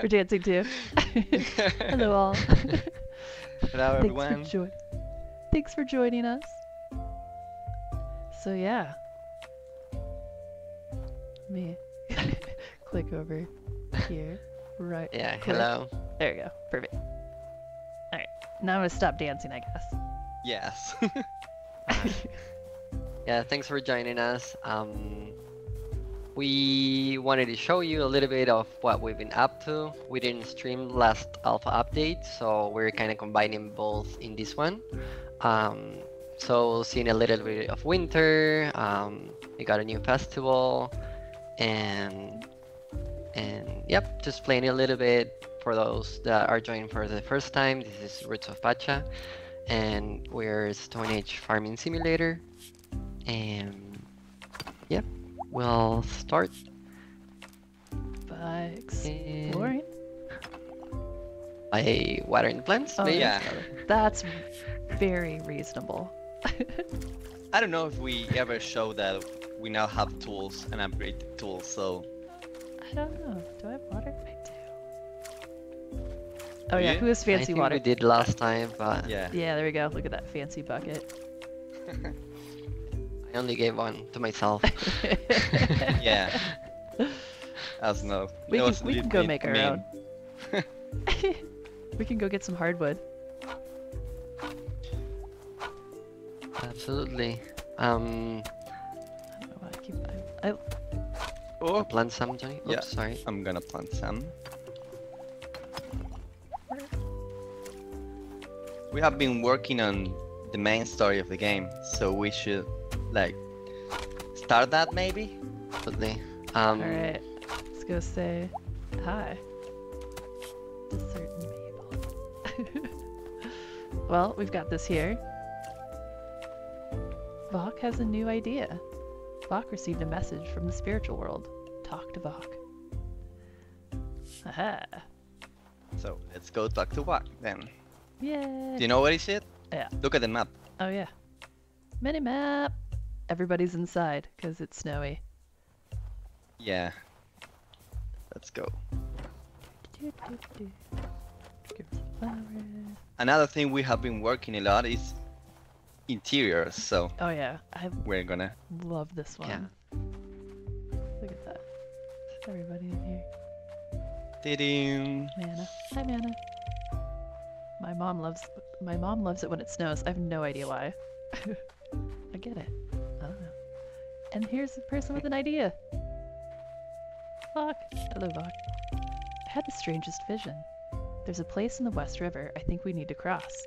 We're dancing too. Hello all. Hello, Thanks for Thanks for joining us. So yeah. Let me click over here. Right. Yeah, click. hello. There you go. Perfect. Alright. Now I'm gonna stop dancing, I guess. Yes. Yeah, thanks for joining us. Um, we wanted to show you a little bit of what we've been up to. We didn't stream last alpha update, so we're kind of combining both in this one. Um, so seeing a little bit of winter, um, we got a new festival, and and yep, just playing a little bit for those that are joining for the first time. This is Roots of Pacha, and we're Stone Age Farming Simulator. And yep, we'll start. By exploring. by watering plants, Oh, yeah. That's very reasonable. I don't know if we ever show that we now have tools and upgrade tools, so I don't know. Do I have water? I do. Oh yeah, you? who has fancy I think water? we did last time, but yeah. Yeah, there we go. Look at that fancy bucket. I only gave one to myself. Yeah. That's no. We that can- was we can go make our meme. own. we can go get some hardwood. Absolutely. Um, I don't know why I keep. I, I, Oh, plant some, Johnny. Oops, Yeah. sorry. I'm gonna plant some. We have been working on the main story of the game, so we should like start that maybe. Absolutely. Um, all right, let's go say hi to certain people. well, we've got this here. Vok has a new idea. Vok received a message from the spiritual world. Talk to Vok. Aha. So let's go talk to Wack then. Yeah. Do you know where is it? Yeah. Look at the map. Oh yeah. Mini map. Everybody's inside because it's snowy. Yeah. Let's go. Do, do, do. Another thing we have been working a lot is interiors, so Oh yeah, I we're gonna love this one. Yeah. Look at that. Everybody in here. Ding. Mana. Hi Mana. My mom loves my mom loves it when it snows. I have no idea why. I get it. And here's a person with an idea. Vok. Hello, Vok. I had the strangest vision. There's a place in the West River I think we need to cross.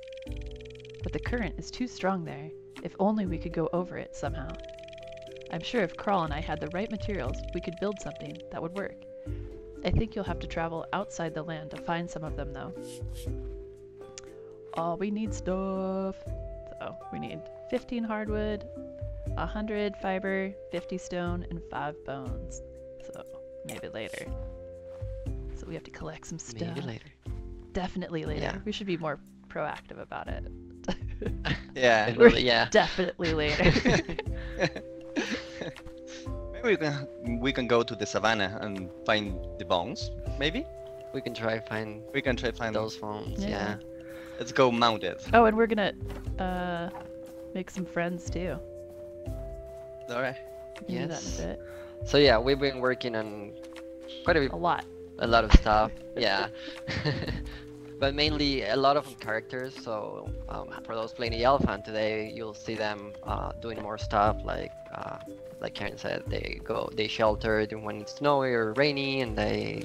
But the current is too strong there. If only we could go over it somehow. I'm sure if Crawl and I had the right materials, we could build something that would work. I think you'll have to travel outside the land to find some of them, though. All we need stuff. So, we need 15 hardwood, 100 fiber, 50 stone, and 5 bones. So, maybe later. So, we have to collect some stuff. Maybe later. Definitely later. Yeah. We should be more proactive about it. Yeah. It yeah. Definitely later. maybe we can we can go to the savannah and find the bones. Maybe We can try find we can try find those bones. Yeah. Yeah. Let's go mount it. oh, and we're gonna uh, make some friends too. All right. We that Yes. So yeah, we've been working on quite a bit. A lot. a lot of stuff yeah but mainly a lot of characters so um, for those playing the alpha today you'll see them uh, doing more stuff like uh, like Karen said they go they shelter when it's snowy or rainy and they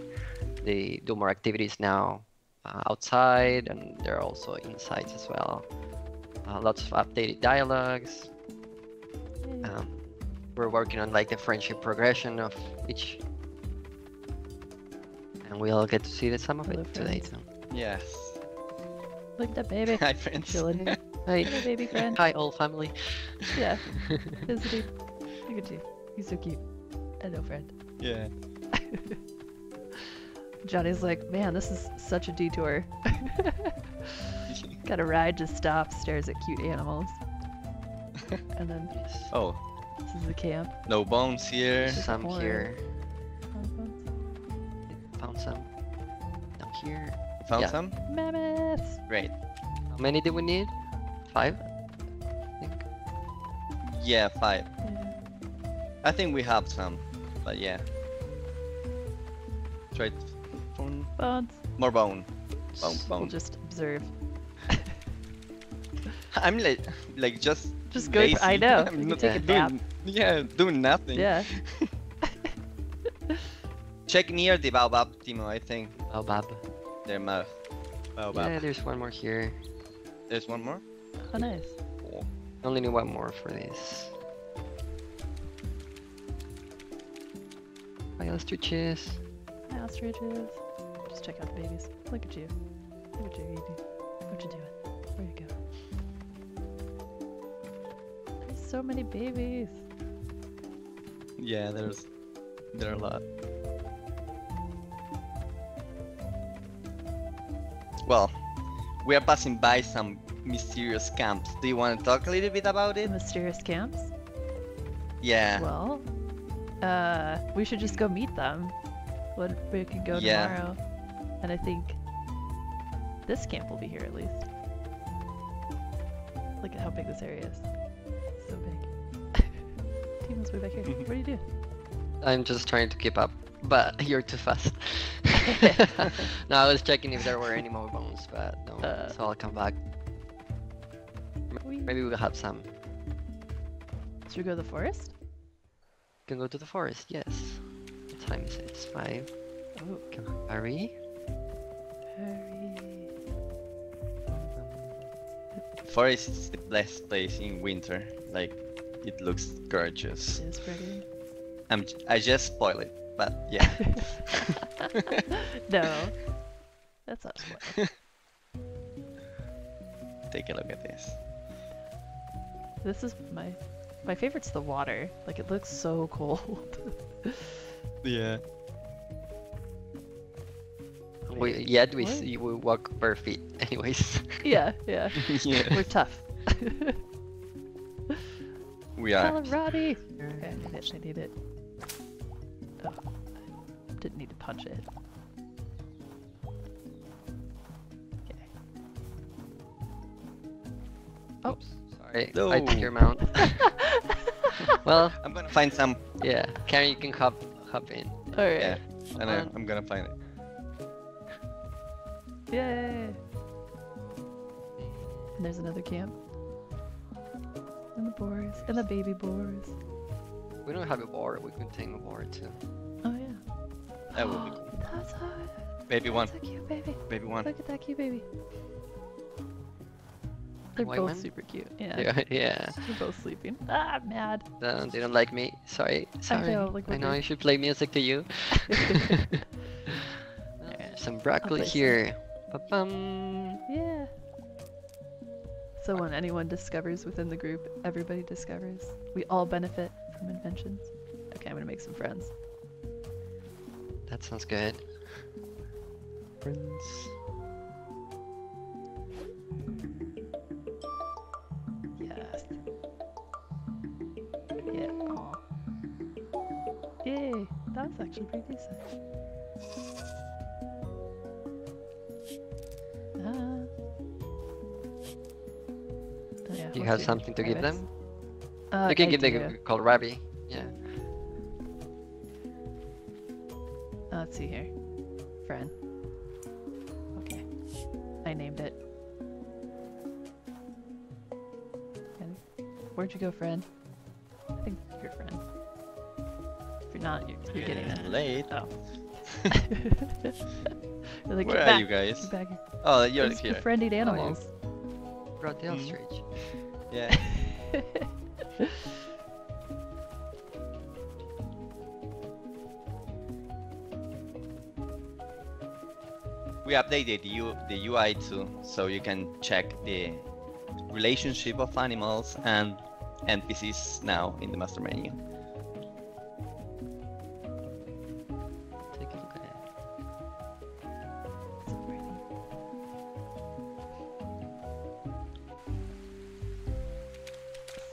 they do more activities now uh, outside and they're also inside as well uh, lots of updated dialogues um, we're working on like the friendship progression of each and we'll get to see the, some of Hello, it today friends. too. Yes. Look at that baby. Hi friends. Chilling here. Hi, Hey, baby friend. hi, old family. Yeah. Visiting. Look at you. He's so cute. Hello, friend. Yeah. Johnny's like, man, this is such a detour. Got a ride to stop, stares at cute animals. And then oh, this is the camp. no bones here. Some corn. here. Found bones. Found some. here. Found Yeah. some? Mammoths. Great. How many do we need? Five? I think. Yeah, five. Yeah. I think we have some, but yeah. Try to find Bones. more bone. Bone, bone. We'll just observe. I'm like, like just. Just go. I know. I'm You not can take a nap. doing, yeah, doing nothing. Yeah. Check near the baobab, Timo. I think Baobab. their mouth. Baobab. Yeah, there's one more here. There's one more. Oh, nice. Cool. Only need one more for this. Hi, ostriches. Hi, ostriches. Just check out the babies. Look at you. Look at you, Evie. What you doing? So many babies. Yeah, there's there are a lot. Well, we are passing by some mysterious camps. Do you want to talk a little bit about it? mysterious camps. Yeah. Well, uh, we should just go meet them. When we can go Yeah. tomorrow. And I think this camp will be here at least. Look at how big this area is. So big. Timo's way back here. What are you doing? I'm just trying to keep up, but you're too fast. no, I was checking if there were any more bones, but no. Uh. so I'll come back. Maybe we'll have some. Should we go to the forest? Can go to the forest. Yes. What time is it? It's five. Oh, Can I hurry? hurry. Forest is the best place in winter. Like, it looks gorgeous. It is pretty. I'm I just spoil it, but yeah. no. That's not spoil. Take a look at this. This is my my favorite's the water. Like it looks so cold. Yeah. We, yet we What? see we walk bare feet. Anyways. yeah, yeah. yeah. We're tough. We are. Tell him, Robbie. Okay, I need it. I need it. Oh, I didn't need to punch it. Okay. Oh. Oops, sorry. I No. took your mount. well, I'm gonna find some. yeah. Karen, you can hop hop in. All right. Yeah. I know. Um, I'm gonna find it. Yay! And there's another camp. And the boars. And the baby boars. We don't have a board. We can take a board too. Oh yeah. That would be cool. That's a, Baby one. that's a cute baby. Baby one. Look at that cute baby. They're White both one? super cute. Yeah. Yeah. yeah. They're both sleeping. Ah, I'm mad. No, they don't like me. Sorry. Sorry. know, like, I know. I should play music to you. Some broccoli here. Ba-bum. Yeah. So when anyone discovers within the group, everybody discovers. We all benefit from inventions. Okay, I'm gonna make some friends. That sounds good. Friends. Yes. Yeah. Aw. Yay. That was actually pretty decent. You have something to give them? Uh, you can I give do. them called Rabbi. Yeah. Uh, let's see here. Friend. Okay. I named it. And where'd you go, friend? I think you're friend. If you're not, you're, you're getting it. Late. Oh. You're like, Where are back, you guys? get back here." Oh, you're Those here. befriended animals. Brought the Mm. ostrich. Yeah. we updated you the UI too, so you can check the relationship of animals and NPCs now in the master menu.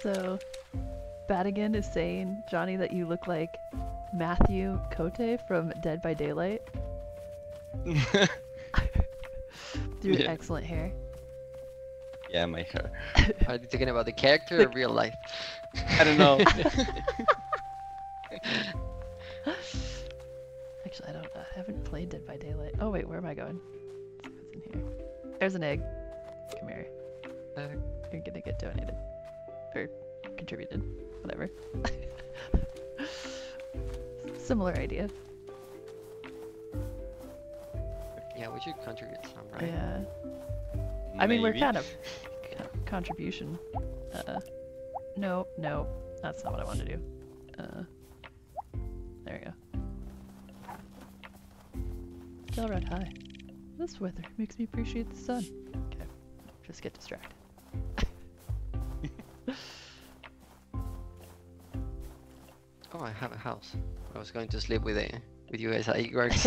So, Badigan is saying, Johnny, that you look like Mathieu Côté from Dead by Daylight. Your Yeah. excellent hair. Yeah, my hair. Are you talking about the character or real life? I don't know. Actually, I don't. I haven't played Dead by Daylight. Oh wait, where am I going? What's in here? There's an egg. Come here. Uh, You're gonna get donated or contributed, whatever. Similar idea. yeah, we should contribute some, right? Yeah. I mean, we're kind of contribution. Uh, no, no, that's not what I want to do. Uh, there we go. Still red high. This weather makes me appreciate the sun. Okay, just get distracted. Oh, I have a house. I was going to sleep with a with you guys at Igor's.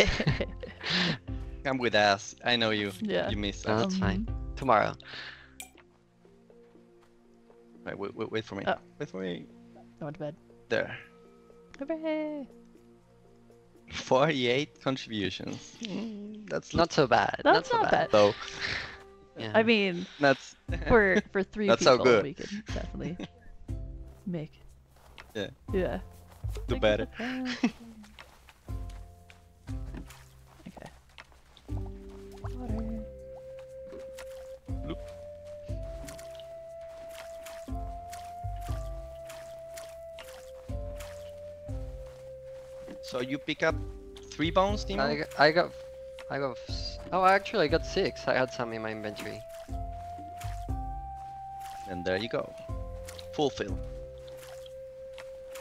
Come with us. I know you. Yeah. You missed No, us. that's fine. Um, Tomorrow. Right, wait, wait, wait for me. Oh. Wait for me. I went to bed. There. Hooray! 48 contributions. Mm, that's Not so bad. That's not so not bad. bad. So Yeah. I mean, that's for for three That's so people, good. we could definitely make. Yeah. Yeah. Do Make better. okay. Water. Bloop. So you pick up three bones, Timo? I got, I got, I got. Oh, actually, I got six. I had some in my inventory. And there you go. Fulfill.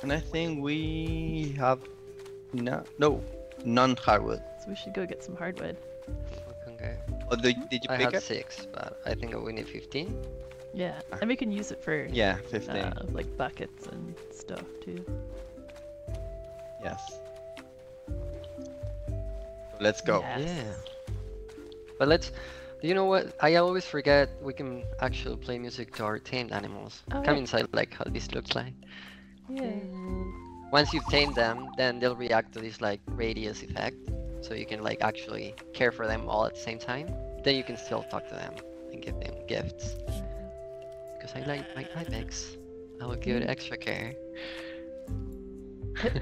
And I think we have no, no, non hardwood. So we should go get some hardwood. We can go. Oh, did, did you I pick had it? six, but I think we need 15. Yeah, Ah. and we can use it for Yeah, 15. uh, like buckets and stuff too. Yes. Let's go. Yes. Yeah. But let's. You know what? I always forget we can actually play music to our tamed animals. Oh, Come yeah. inside, like how this looks like. Yeah. Once you've tamed them, then they'll react to this like radius effect, so you can like actually care for them all at the same time. Then you can still talk to them and give them gifts. Because I like my ibex. I will give it Mm. extra care.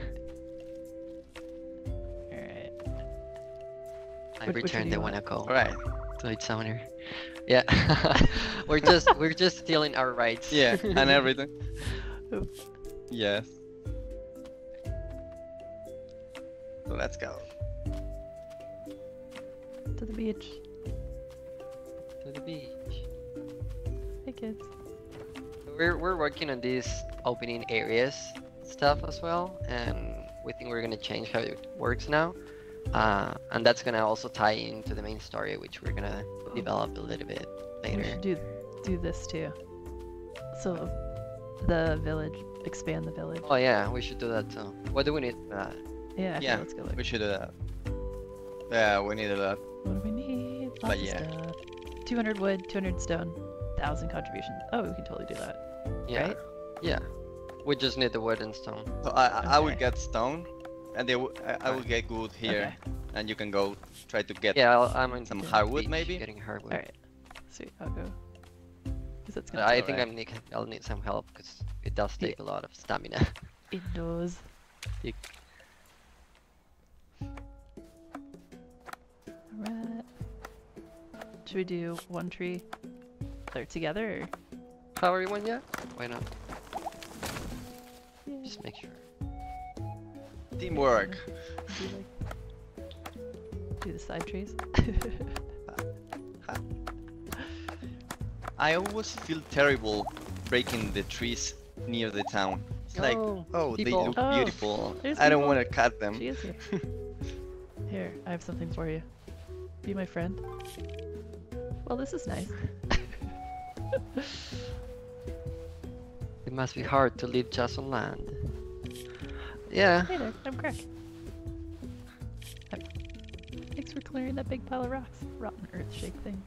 Alright. I Which- which return the you want? Wanako Alright. to its owner. Yeah, we're just we're just stealing our rights. Yeah, and everything. Oh. Yes. So let's go. To the beach. to the beach. Hey kids. We're we're working on these opening areas stuff as well, and we think we're gonna change how it works now. Uh, and that's gonna also tie into the main story, which we're gonna develop a little bit We later. should do do this too. So the village, expand the village. Oh yeah, we should do that too. What do we need for that? Yeah. okay, Yeah, let's go look. We should do that. Yeah, we need a lot. What do we need? Lots But of yeah. stuff. 200 wood, 200 stone, 1,000 contributions. Oh, we can totally do that. Yeah, Right? yeah. We just need the wood and stone. So I, I, I will get stone, and they w- I, I will get good here, and you can go try to get. Yeah, I'll, I'm on Some the hardwood, beach maybe? Getting hardwood. Alright. Sweet, I'll go. Because that's But gonna I think alright. I'm need, I'll need some help because it does Yeah. take a lot of stamina. indoors. You- Alright. Should we do one tree or together or? How are you one yet? Why not? Yeah, Just make sure. Teamwork. do like do the side trees. I always feel terrible breaking the trees near the town. It's oh, like, Oh, oh, people. they look Oh, beautiful. I don't want to cut them. here. Here, I have something for you. Be my friend. Well, this is nice. It must be hard to live just on land. Yeah. Hey there, I'm Crack. Thanks for clearing that big pile of rocks. Rotten earth shake thing.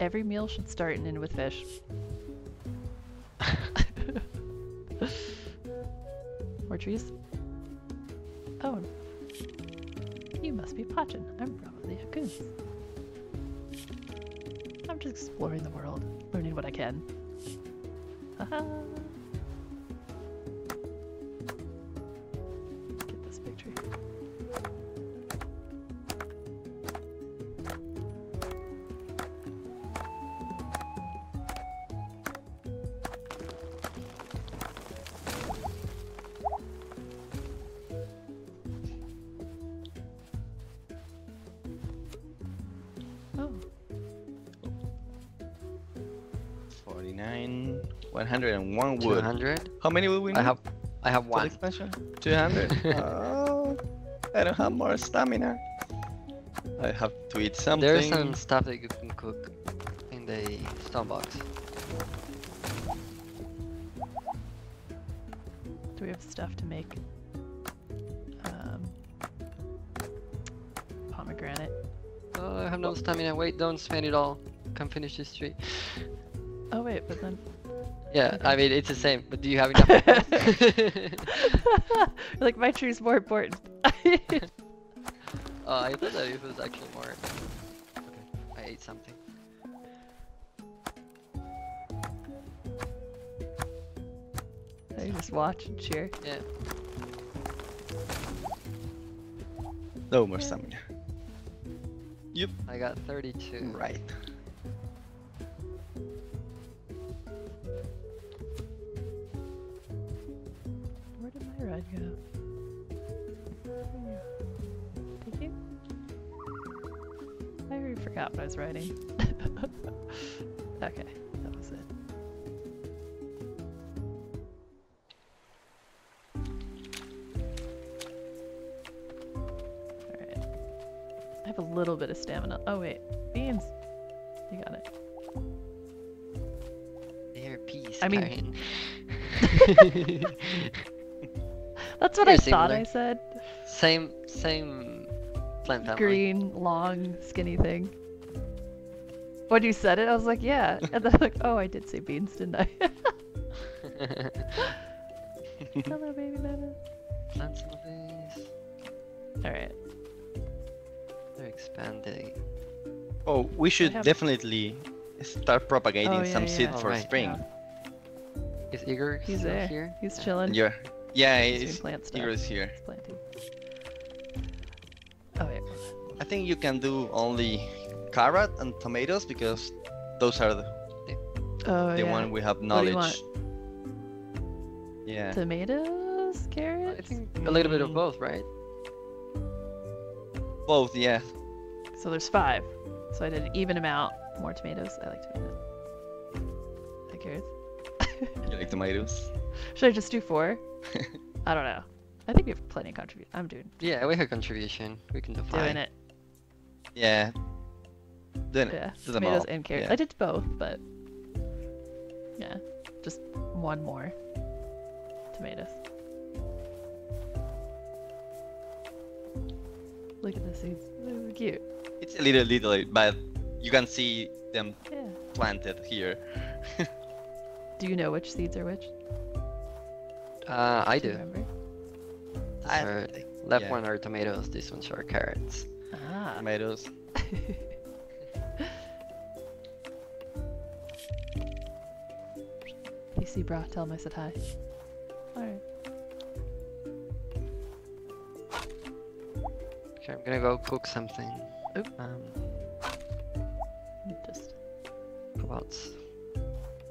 Every meal should start and end with fish. More trees? Oh. You must be Pachin. I'm probably Hakun. I'm just exploring the world, learning what I can. Haha. 101 wood. 200. How many will we need? I have, I have one. expansion? 200. oh, I don't have more stamina. I have to eat something. There's some stuff that you can cook in the stone box. do we have stuff to make? Um, pomegranate. Oh, I have no stamina. Wait, don't spend it all. Come finish this tree. Oh wait, but then. Yeah, I mean it's the same. But do you have enough? like my tree's more important. Oh, I thought that it was actually more. Okay, I ate something. I just watch and cheer. Yeah. No more stamina. Yep. I got 32. Right. Where did my ride go? Thank you. I already forgot what I was writing. okay, that was it. Alright. I have a little bit of stamina. Oh wait, beans. You got it. There, peace. I mean- Karen. That's what I They're thought I said. same, same plant family. green, long, skinny thing. When you said it, I was like, yeah. And then I'm like, oh, I did say beans, didn't I? Hello, baby Nana. Plant some of these. Alright. They're expanding. Oh, we should have- definitely start propagating Oh, yeah, some yeah. seed Oh, for right, spring. yeah. Is Igor He's still there. here? He's chilling. And you're, yeah, He's doing plant stuff. Igor is here. He's planting. Oh, yeah. I think you can do only carrot and tomatoes because those are the, Oh, the yeah. one we have What do knowledge. you want? Yeah. Tomatoes? I Carrots? think a little bit of both, right? Both, yeah. So there's five. So I did an even amount. More tomatoes. I like tomatoes. I carrots. You like tomatoes? Should I just do four? I don't know. I think we have plenty of contribute. I'm doing Yeah, we have contribution. We can do doing it. Yeah. Then Yeah, do them tomatoes all, and carrots. yeah. I did both, but yeah, just one more tomatoes. Look at the seeds. They're cute. it's a little little, but you can see them Yeah. planted here. Do you know which seeds are which? Uh, I Do do. I Or left yeah. one are tomatoes, this one's are carrots. Ah. Tomatoes. PC bra, tell him I said hi. Alright. Okay, I'm gonna go cook something. Oop. Um, Just about.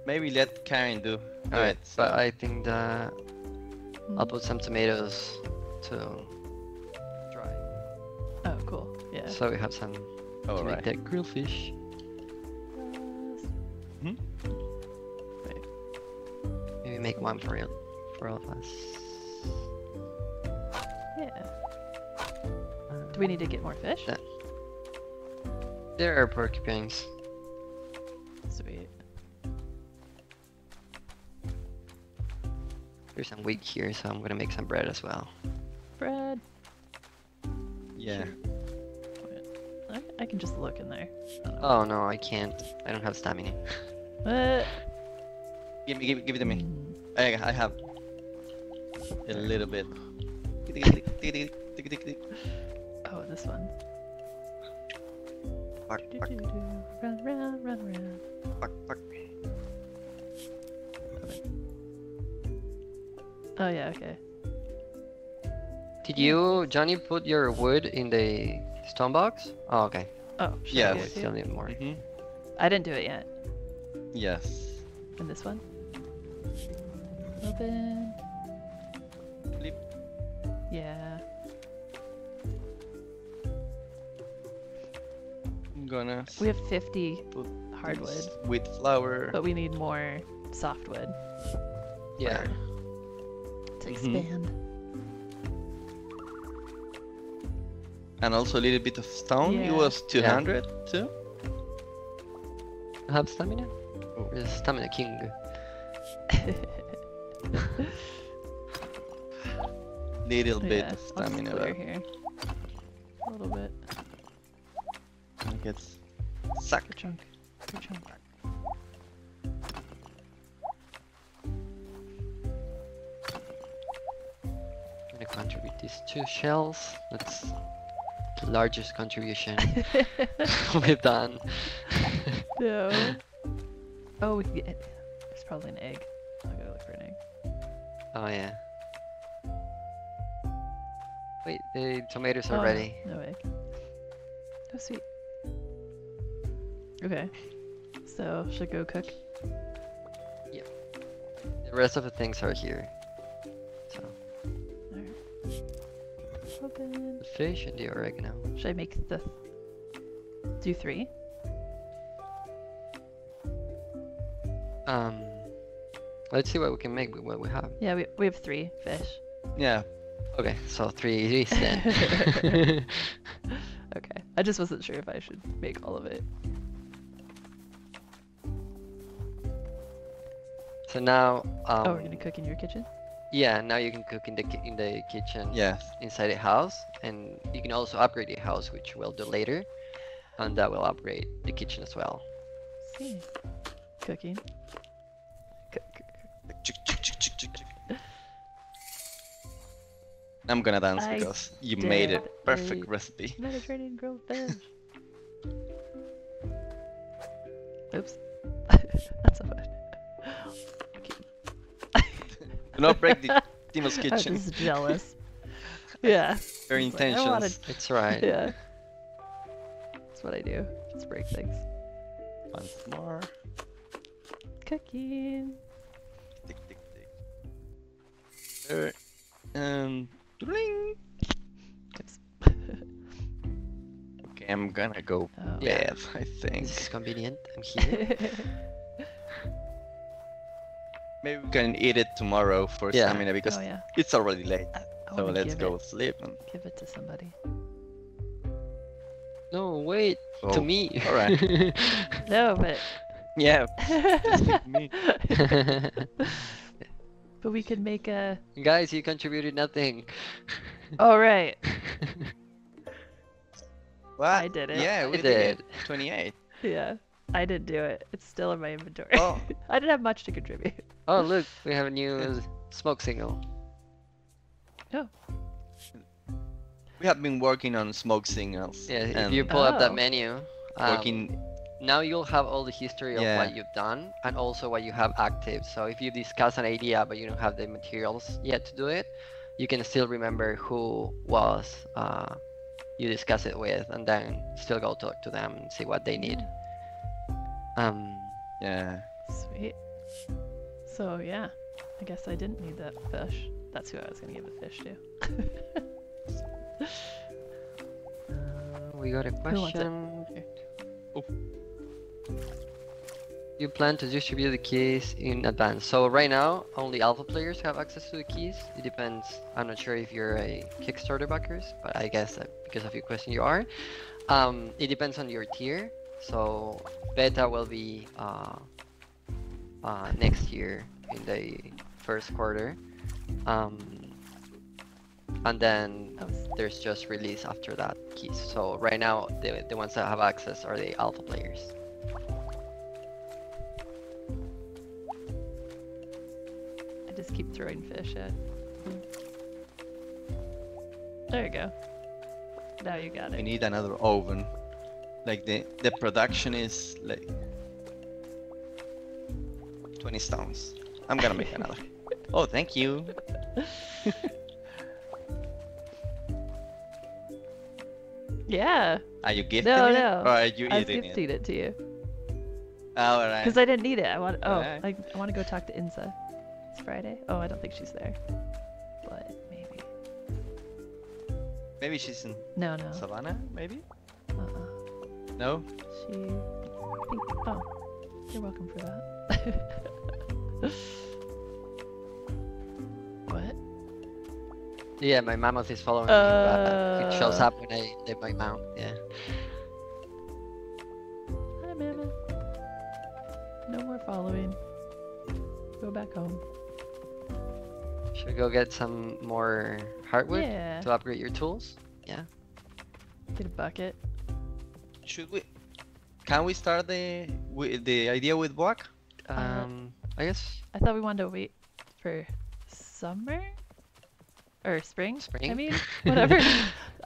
Maybe let Karen do. do Alright, it, but so- I think that I'll mm. put some tomatoes to dry. Oh, cool. Yeah. So we have some oh, to All make right. that grilled fish. Mhm. Maybe make one for real, for all of us. Yeah. Do we need to get more fish? That- There are porcupines. Sweet. There's some wheat here, so I'm gonna make some bread as well. Bread. Yeah. I, I can just look in there. I don't know. Oh no, I can't. I don't have stamina. Uh, Give me, give, give it to me. mm, I, I have a little bit. Oh, this one. Fuck, fuck, Run, run, run, run. fuck, fuck. Oh yeah, okay. Did you, Johnny, put your wood in the stone box? Oh, okay. Oh, should Yeah. I We still need more. Mhm. I didn't do it yet. Yes. In this one. Open. Flip. Yeah. I'm gonna We have 50 hardwood, with flour. but we need more softwood Yeah. To Mhm. expand. And also a little bit of stone. It was 200 too. Have stamina? Oh. Or stamina king? Little bit yeah, of I'll stamina. clear here. A little bit. And It gets Good chunk. Good chunk. Two shells. That's the largest contribution we've done. no. Oh, we can get. There's probably an egg. I'll go look for an egg. Oh yeah. Wait, the tomatoes are Oh, ready. No egg. Oh, sweet. Okay. So, should I go cook? Yeah. The rest of the things are here. The fish and the oregano. Should I make the. Do three? Um, let's see what we can make with what we have. Yeah, we, we have three fish. Yeah. Okay, so three it is then. Okay. I just wasn't sure if I should make all of it. so now, um, oh, we're gonna cook in your kitchen? Yeah, now you can cook in the ki- in the kitchen. Yes. inside the house and you can also upgrade the house which we'll do later and that will upgrade the kitchen as well See. Cooking. Cook, cook, Chick, chick, chick, chick, chick, chick. I'm gonna dance I because you made a perfect a- recipe. Mediterranean grilled fish. Oops. That's not bad. Do not break the Timo's I kitchen. was jealous. Yeah. Very It's like, wanna- it's right Yeah. That's what I do. Just break things. Once more. Cooking. Tick, tick, tick. There. And. ding. Okay, I'm gonna go Oh. Bed, I think. this is convenient i'm here Maybe we can eat it tomorrow for Yeah. stamina because oh yeah. it's already late. I, I So let's go It, sleep. And... give it to somebody. no wait Oh, to me alright. No, but. Yeah, just me. but we could make a. guys you contributed nothing All right. right. What? I did it. Yeah, I we did. did. 28. Yeah. I didn't do it. It's still in my inventory. Oh. I didn't have much to contribute. oh look we have a new smoke signal We have been working on smoke signals. yeah if you pull up that Oh. menu um, working. now you'll have all the history of Yeah. what you've done and also what you have active. So if you discuss an idea but you don't have the materials yet to do it, you can still remember who was uh, you discuss it with and then still go talk to them and see what they need. Um, Yeah. Sweet. So yeah, I guess I didn't need that fish. That's who I was gonna give the fish to. uh, we got a Who wants it? question. Here. You plan to distribute the keys in advance. So right now, only alpha players have access to the keys. It depends. I'm not sure if you're a Kickstarter backers, but I guess that because of your question you are. Um, it depends on your tier. So beta will be uh, uh, next year in the first quarter. Um, and then there's just release after that keys. So right now, the, the ones that have access are the alpha players. I just keep throwing fish at. There you go. Now you got it. We need another oven. Like the the production is like 20 stones. I'm gonna make another. Oh, thank you. Yeah, Are you gifting No, it? no. Or are you I was eating it? gifting it to you Oh, All right. because I didn't need it. I want. Oh, Alright. I, I want to go talk to Insa. It's Friday. Oh, I don't think she's there. But maybe. Maybe she's in No, no. Savannah. Maybe. Uh-uh. No. She. Think. Oh, you're welcome for that. what? Yeah, my mammoth is following me, but it shows Uh. up when I leave my mount. Yeah. Hi, Mama. No more following. Go back home. Should we go get some more hardwood Yeah. to upgrade your tools? Yeah. Get a bucket. Should we? Can we start the with the idea with Buck? Uh, Um, I guess I thought we wanted to wait for summer or spring. Spring. I mean, whatever.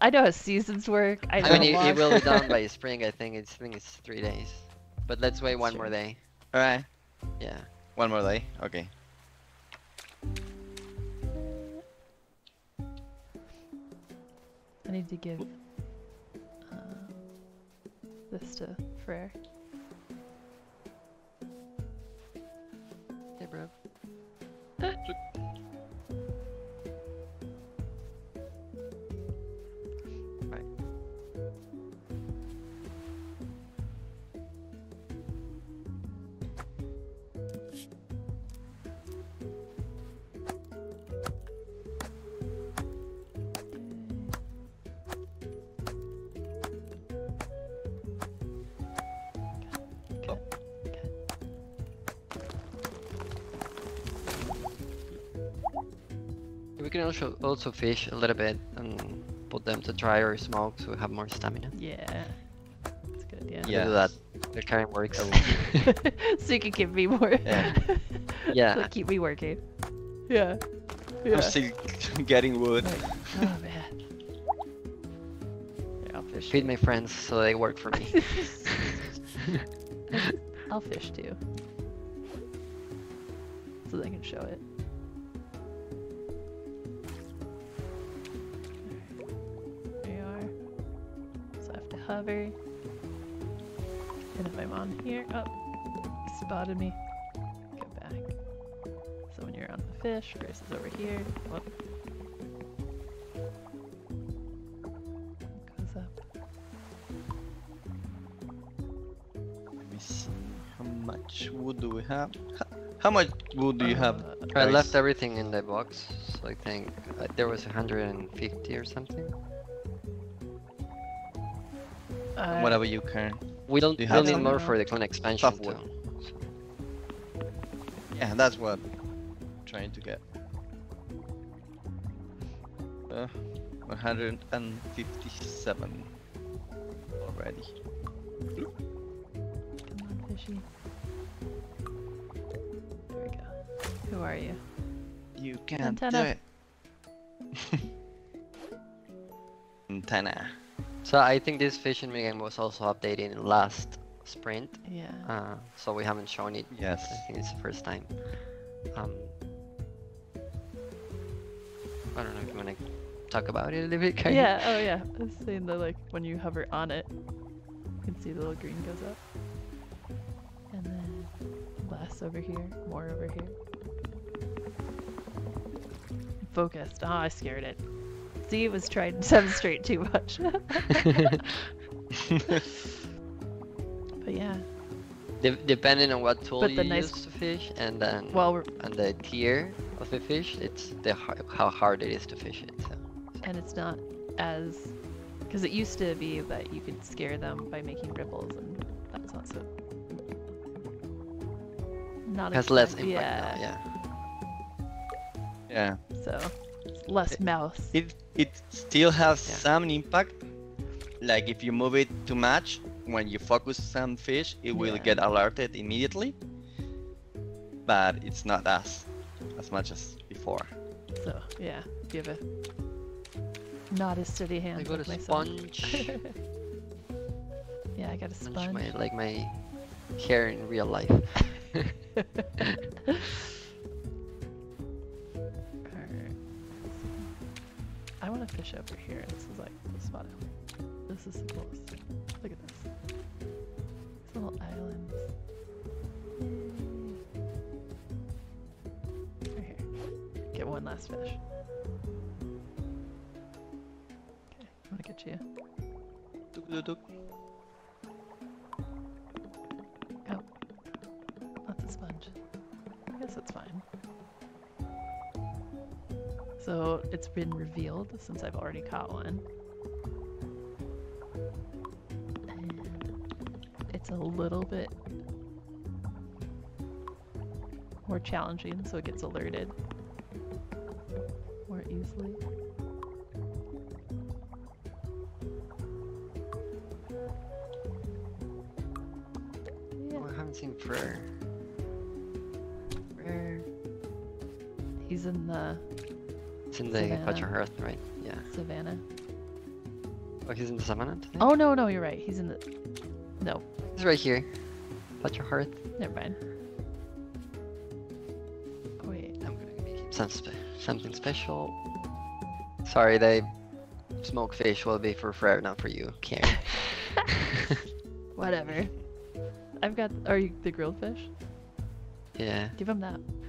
I know how seasons work. I know I mean, it, it will be done by spring. I think it's I think it's three days, but let's wait one more day. All right. Yeah. One more day. Okay. I need to give this to Frere. Hey, bro. Can also also fish a little bit and put them to dry or smoke so we have more stamina. Yeah, that's a good idea. Yeah. do that. It kind of works. so you can give me more. Yeah. Yeah. so keep me working. Yeah. Yeah. I'm still getting wood. Like, oh man. Here, I'll fish. Feed my friends so they work for me. I'll fish too. So they can show it. I have to hover. And if I'm on here, oh, spotted me. Go back. So when you're on the fish Grace is over here, whoop. Goes up. Let me see. How much wood do we have? How, how much wood do you have? Uh, I left everything in the box, so I think uh, there was 150 or something. Uh, Whatever you can. We don't. Do you We'll need more for the clan expansion Softwood. too. Yeah, that's what I'm trying to get. Uh, 157 already. Come on, fishy. There we go. Who are you? You can do Antenna. it. Antenna. So I think this fishing game was also updated in last sprint, Yeah. uh, so we haven't shown it. Yes. I think it's the first time. Um, I don't know if you wanna talk about it a little bit. Kai? Yeah, oh yeah. I was saying that like when you hover on it, you can see the little green goes up. And then less over here, more over here. Focused. Ah, I scared it. See, it was trying to demonstrate too much. but yeah. De- depending on what tool But you the nice- use to fish, and then Well, we're, and the tier of the fish, it's the how hard it is to fish it. So. and it's not as because it used to be that you could scare them by making ripples and that's not so not has as less impact yeah, now, yeah. Yeah. so less It- mouse It it still has Yeah. some impact. Like if you move it too much, when you focus some fish, it will Yeah. get alerted immediately. But it's not as as much as before. so yeah if you have a not as steady I hands got a like my son. sponge. yeah, I got a sponge sponge. my like my hair in real life. I want to fish over here. This is like the spot. This is the coolest. Look at this. These little islands. Right here. Get one last fish. Okay, I'm gonna get you. Tuk, tuk, tuk. It's been revealed since I've already caught one. It's a little bit more challenging, so it gets alerted It's in the Patch Hearth, right? Yeah. savannah. Oh, he's in the Savannah today? Oh no, no, you're right. He's in the. No, He's right here. Patch Hearth. never mind. Oh, wait. I'm gonna make him some spe- something special. Sorry, the smoked fish will be for Frere, not for you, Karen. Whatever. I've got. Are you the grilled fish? yeah. Give him that. I like that.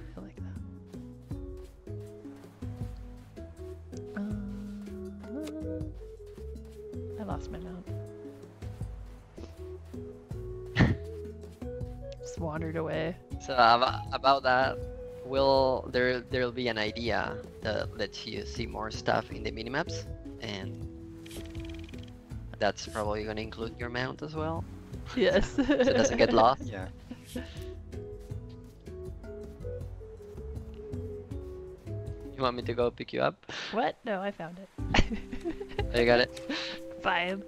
So ab- about that, will there there'll be an idea that lets you see more stuff in the minimaps, and that's probably gonna include your mount as well, Yes. so it doesn't get lost. Yeah. You want me to go pick you up? What? No, I found it. Oh, you got it. Fine.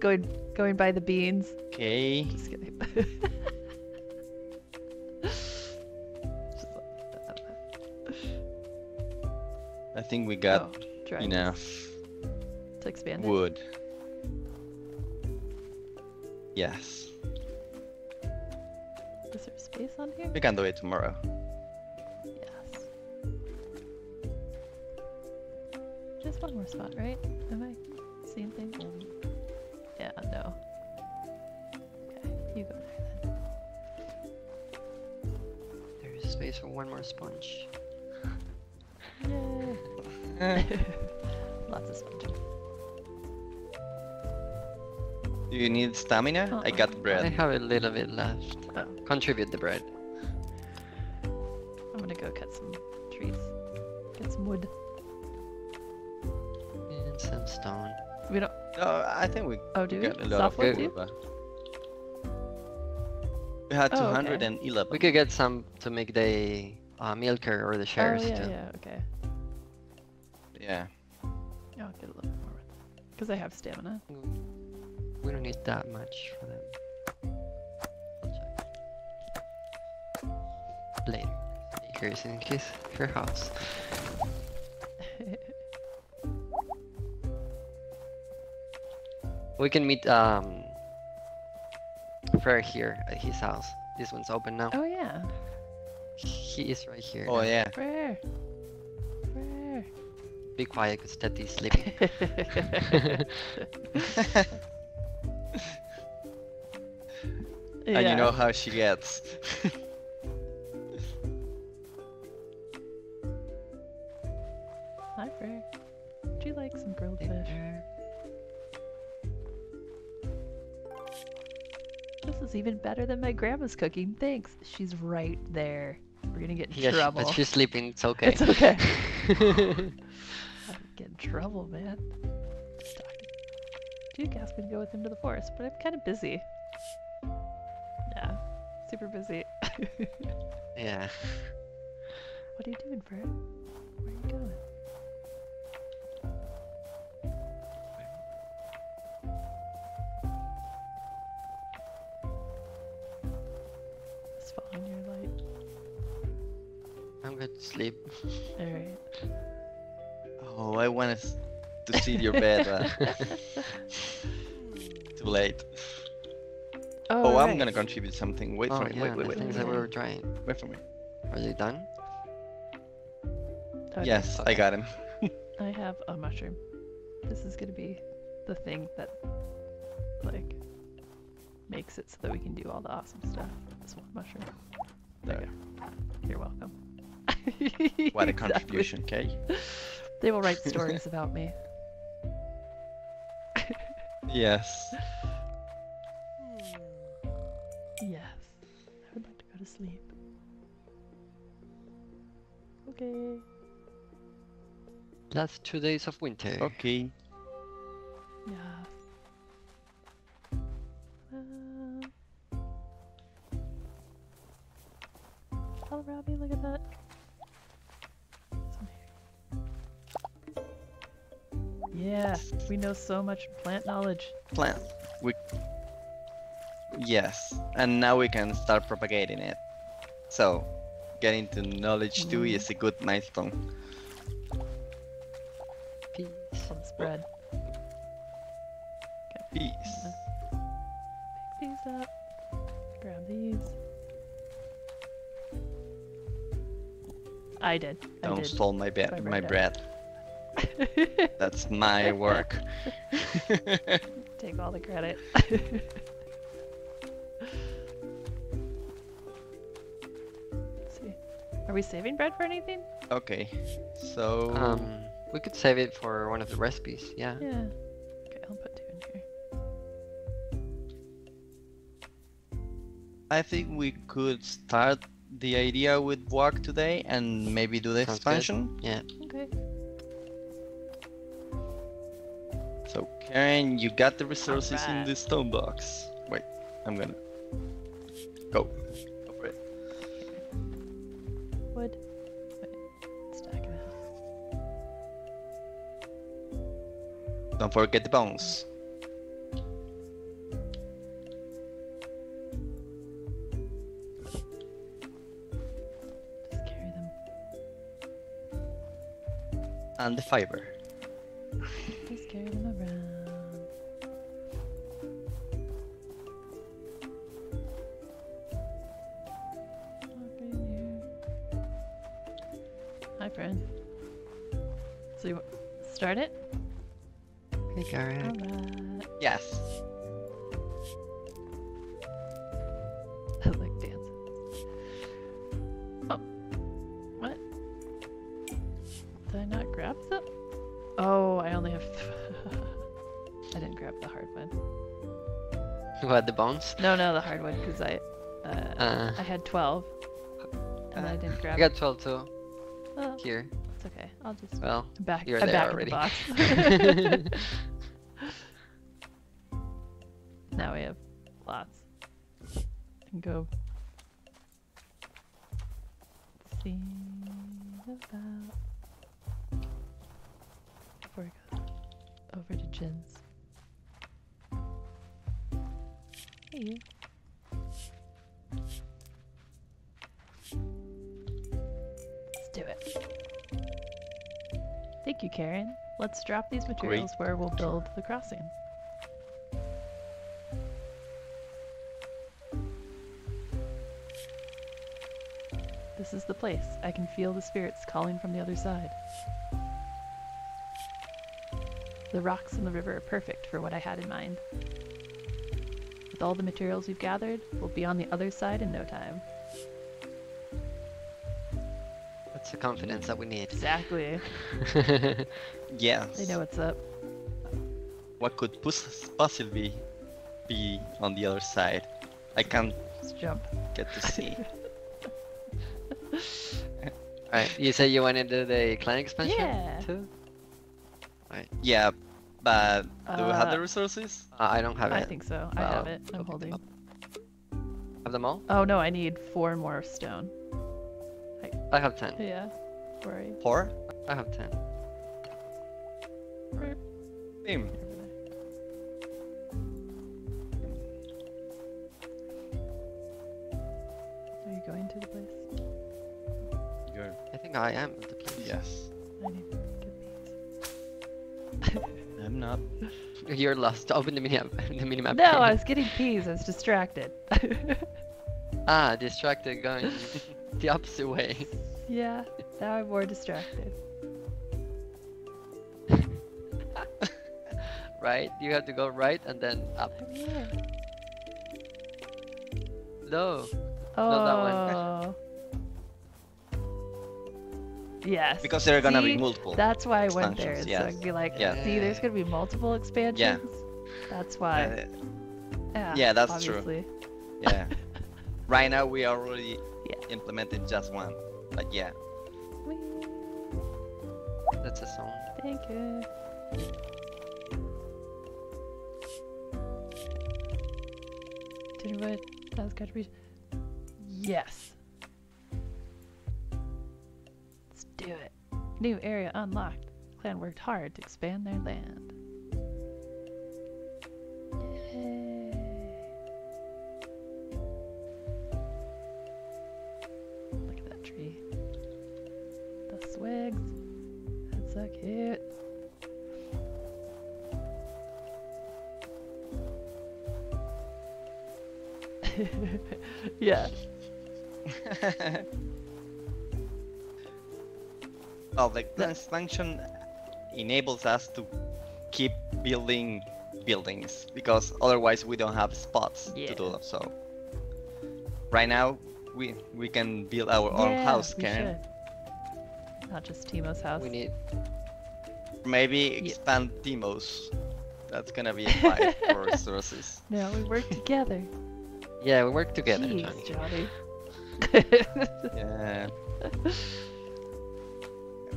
Just going going by the beans. Okay. Just kidding. Just like that. I think we got Oh, enough to expand it. wood. Yes. Is there space on here? We can do it tomorrow. Yes. Just one more spot, right? Am I seeing things? Yeah, no. Okay, you go there There's space for one more sponge. then. Yay! Lots of sponge. Do you need stamina? Uh-uh. I Uh-uh. got bread. I have a little bit left. Oh. Contribute the bread. I'm gonna go cut some trees. Get some wood. And some stone. We don't. No, I think we Oh, do we? got a lot of Softwood wood. too? wood. but- We had Oh, okay. 211. We could get some to make the uh, milker or the Oh shares yeah, too. yeah. Okay. Yeah. Yeah, I'll get a little bit more. Because I have stamina. We don't need that much for them. I'll. Later. Here's in his her house. We can meet um Frere here at his house. This one's open now. oh yeah. He is right here. Oh now. yeah. Where? Where? Be quiet because Teddy's sleeping. And you know how she gets. than my grandma's cooking. Thanks. She's right there. We're gonna get in Yeah, trouble. but she's sleeping. It's okay. It's okay. I'm get in trouble, man. Duke asked me to go with him to the forest, but I'm kind of busy. Yeah, super busy. yeah. what are you doing, Fred? Where are you going? Sleep. Alright. Oh, I want to see your bed, but uh, too late. Oh, oh I'm gonna contribute something. Wait oh for me. yeah, Wait, wait, the wait. things that we were trying. Wait for me. Are they done? Okay, Yes, I got him. I have a mushroom. This is gonna be the thing that, like, makes it so that we can do all the awesome stuff. This one mushroom. There you go. You're welcome. What a contribution, okay? They will write stories about me. Yes. Yes. I would like to go to sleep. Okay. Last two days of winter. Okay. Yes. Uh, all around me, look at that. Yeah, we know so much plant knowledge. Plant. We. Yes, and now we can start propagating it. So, getting to knowledge two Mm. is a good milestone. Peace. and spread. Peace. Pick these up. Grab these. I did. I Don't did. stole my I bed, my bread. That's my work. Take all the credit. Let's see. Are we saving bread for anything? okay, so Um, we could save it for one of the recipes. Yeah. Yeah. Okay, I'll put two in here. I think we could start the idea with walk today and maybe do the Sounds good. expansion. Yeah. So Karen, you got the resources in Alright. the stone box. Wait, I'm gonna go. Go for it. Wood. Wait. Stack it out. Don't forget the bones. Just carry them. And the fiber. Start it? Hey, Garrett. Alright. Yes. I like dancing. Oh. What? Did I not grab the? Oh, I only have. I didn't grab the hard hardwood. What the bones? No, no, the hardwood because I, uh, Uh, I had twelve, and I didn't grab I got 12 too. Oh, Here. I'll just Well, back. you're there back already. the Let's drop these materials where we'll build the crossing. This is the place. I can feel the spirits calling from the other side. The rocks in the river are perfect for what I had in mind. With all the materials we've gathered, we'll be on the other side in no time. Confidence that we need. Exactly. Yes. They know what's up. What could possibly be on the other side? I can't Let's jump. get to see. Alright, you said you wanted to do the clan expansion Yeah. too? yeah, but do we have Uh, the resources? Uh, I don't have I it. I think so. I have it. I'm them holding. Have them all? Oh no, I need four more stone. I have 10. Yeah. Where are? Four? I have 10. Where- Same. Are you going to the place? You're think I am the place. Yes. I need to get peas. I'm not. You're lost. Open the minimap. The minimap. No, I was getting peas. I was distracted. Ah, distracted, going the opposite way. Yeah, now I'm more distracted. Right? You have to go right and then up. Oh, yeah. No. Oh. Not that one. Oh. yes. Because there are gonna be multiple. That's why I went there. expansions, So. I could be like, Yeah. see, there's gonna be multiple expansions. Yeah. That's why. Yeah, yeah, that's true. yeah. right now we are already Yeah. implemented just one. But yeah. Whee! That's a song. Thank you. Did what? That contribution. Yes. Let's do it. New area unlocked. Clan worked hard to expand their land. Yeah. well, the clan expansion enables us to keep building buildings because otherwise we don't have spots Yeah. to do so. Right now we we can build our own Yeah, house, we Karen. should. Not just Timo's house. We need. Maybe expand Timo's. That's gonna be a fight for resources. No, we work together. Yeah, we work together, Jeez, Johnny. Johnny. Yeah.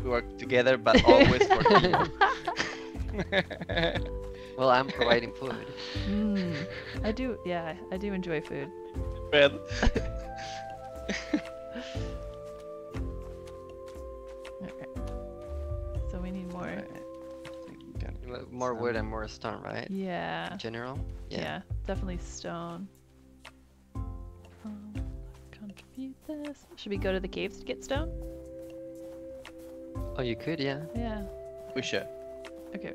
we work together, but always for Demo. Well, I'm providing food. mm, I do. Yeah, I do enjoy food. Bread. Okay. So we need more. M- More wood and more stone, right? Yeah. In general. Yeah. definitely stone. Contribute this. Should we go to the caves to get stone? Oh, you could, yeah. Yeah. We should. Okay.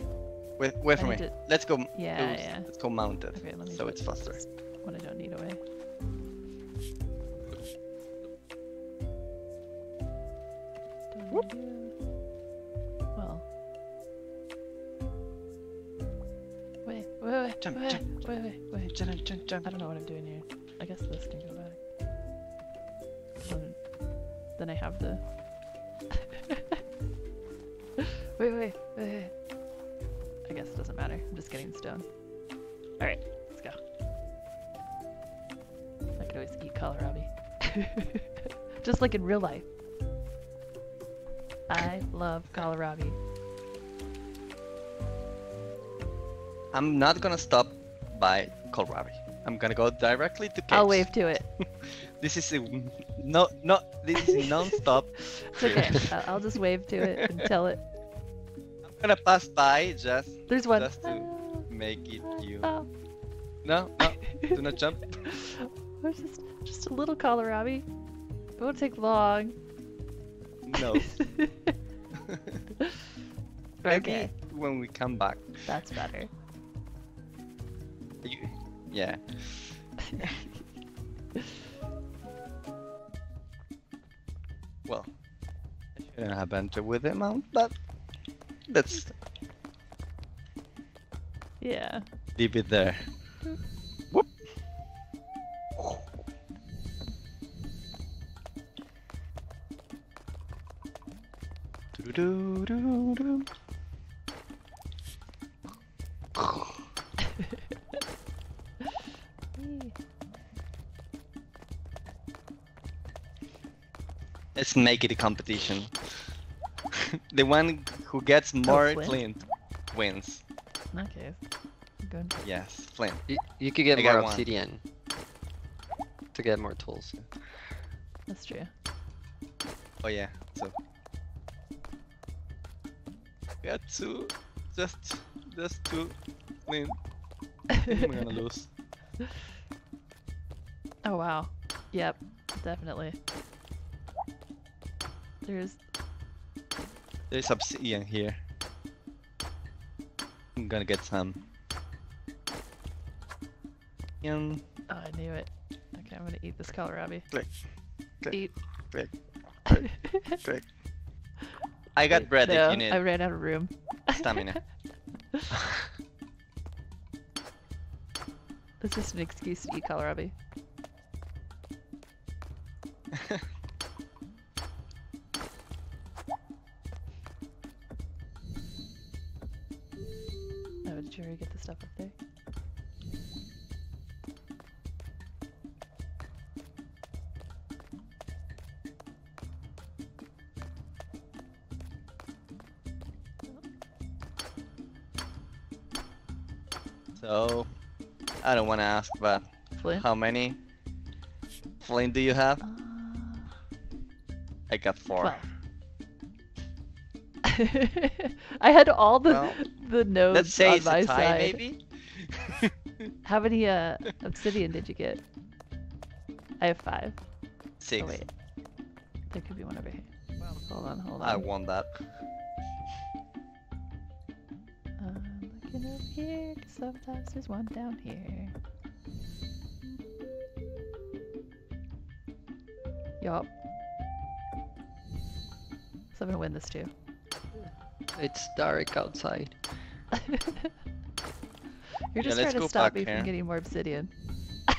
Wait, wait I for me. need to- Let's go. Yeah, let's- yeah. Let's go mounted. Okay, let me so it's faster. What I don't need away. Don't need you. Well. Wait, wait, wait, Jump, wait, jump, wait, wait, wait. Jump, jump, jump. I don't know what I'm doing here. I guess this can go back. 'Cause Then, then I have the. wait, wait, wait, wait. I guess it doesn't matter. I'm just getting stone. Alright, let's go. I could always eat kohlrabi. just like in real life. I love kohlrabi. I'm not gonna stop by kohlrabi. I'm gonna go directly to caves. I'll wave to it. This is a no, no. This is non-stop. It's okay. I'll just wave to it and tell it. I'm gonna pass by just There's one. Just to- make it you. ah. No, no, do not jump. Just, just a little kohlrabi. It won't take long. No. Maybe Okay. when we come back. That's better. You, yeah. well, I shouldn't have entered with him mount, but let's Yeah. leave it there. Make it a competition. the one who gets more Flint? flint wins. Okay. Good. Yes, flint. You, you could get I more got one. obsidian to get more tools. That's true. Oh yeah, so we got two, just, just two flint. I'm gonna lose. Oh wow. Yep. Definitely. There's There's obsidian here. I'm gonna get some. Um, Oh, I knew it. Okay, I'm gonna eat this kohlrabi. Click, click, Eat. click, click. I got bread no, if you need I ran out of room. stamina. It's just an excuse to eat kohlrabi. But how many flint do you have? Uh, I got four. I had all the Well, the nodes Let's say on it's my a tie, side. maybe. How many uh obsidian did you get? I have five. Six. Oh wait, there could be one over here. Hold on, hold on. I want that. I'm looking over here, 'cause sometimes there's one down here. Yup. So I'm gonna win this too. It's dark outside. You're just let's trying to stop me here. from getting more obsidian.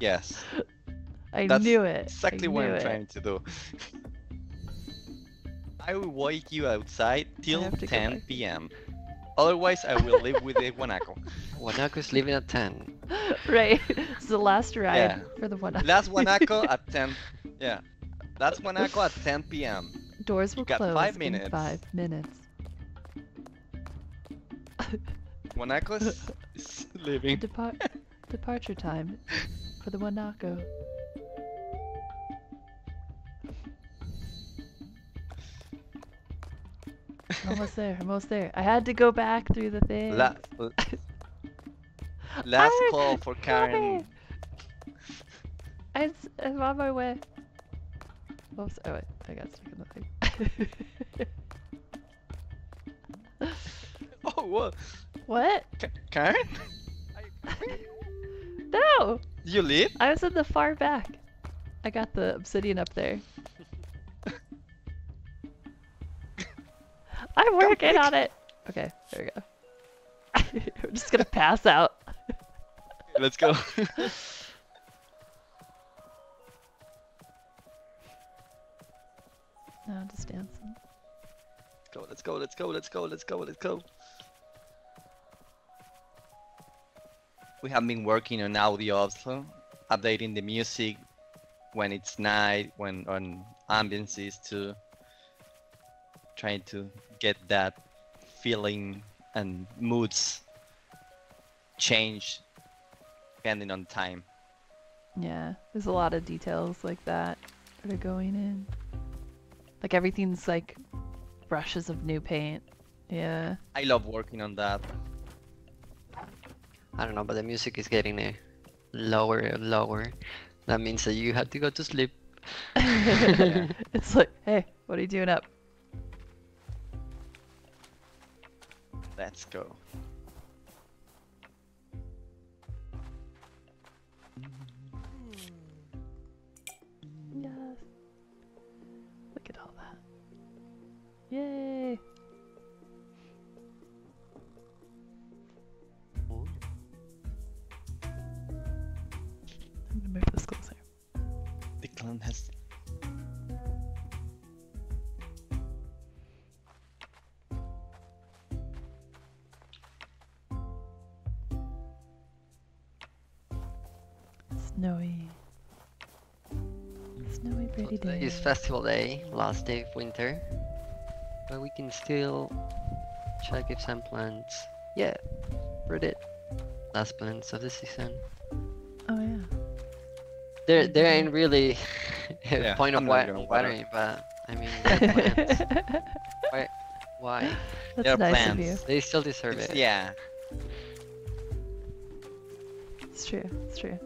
Yes, I That's knew it. exactly I what I'm it. trying to do. I will wake you outside till have to go 10 p.m. Otherwise, I will live with the guanaco. guanaco's leaving at 10. right. It's the last ride Yeah. for the one. Last guanaco at 10. Yeah, that's guanaco at 10 p.m. Doors will got close five in minutes. five minutes. Is, is leaving. Depart departure time for the guanaco. almost there, almost there. I had to go back through the thing. La- last call for Karen. I, am on my way. Oops, oh wait, I got stuck in the thing. Oh, what? what? Ka- Karen? No! You leave? I was in the far back. I got the obsidian up there. I'm working on it. Okay, there we go. I'm just gonna pass out. Let's go. No, I'm dancing. go, let's go, let's go, let's go, let's go, let's go. We have been working on audio also, updating the music when it's night, when on ambiances to trying to get that feeling and moods change depending on time. Yeah, there's a lot of details like that that are going in. Like everything's like brushes of new paint. Yeah. I love working on that. I don't know, but the music is getting uh, lower and lower. That means that you have to go to sleep. it's like, hey, what are you doing up? Let's go. Yay! I'm gonna move this closer. The clan has Snowy. Snowy So pretty today day. is festival day, last day of winter. But we can still check if some plants. Yeah, read it. Last plants of the season. Oh yeah. There, there ain't really a Yeah, point of I'm not water. watering, but I mean, they're plants. Why? That's They're nice of you. plants. They still deserve It's- it. yeah. It's true. It's true.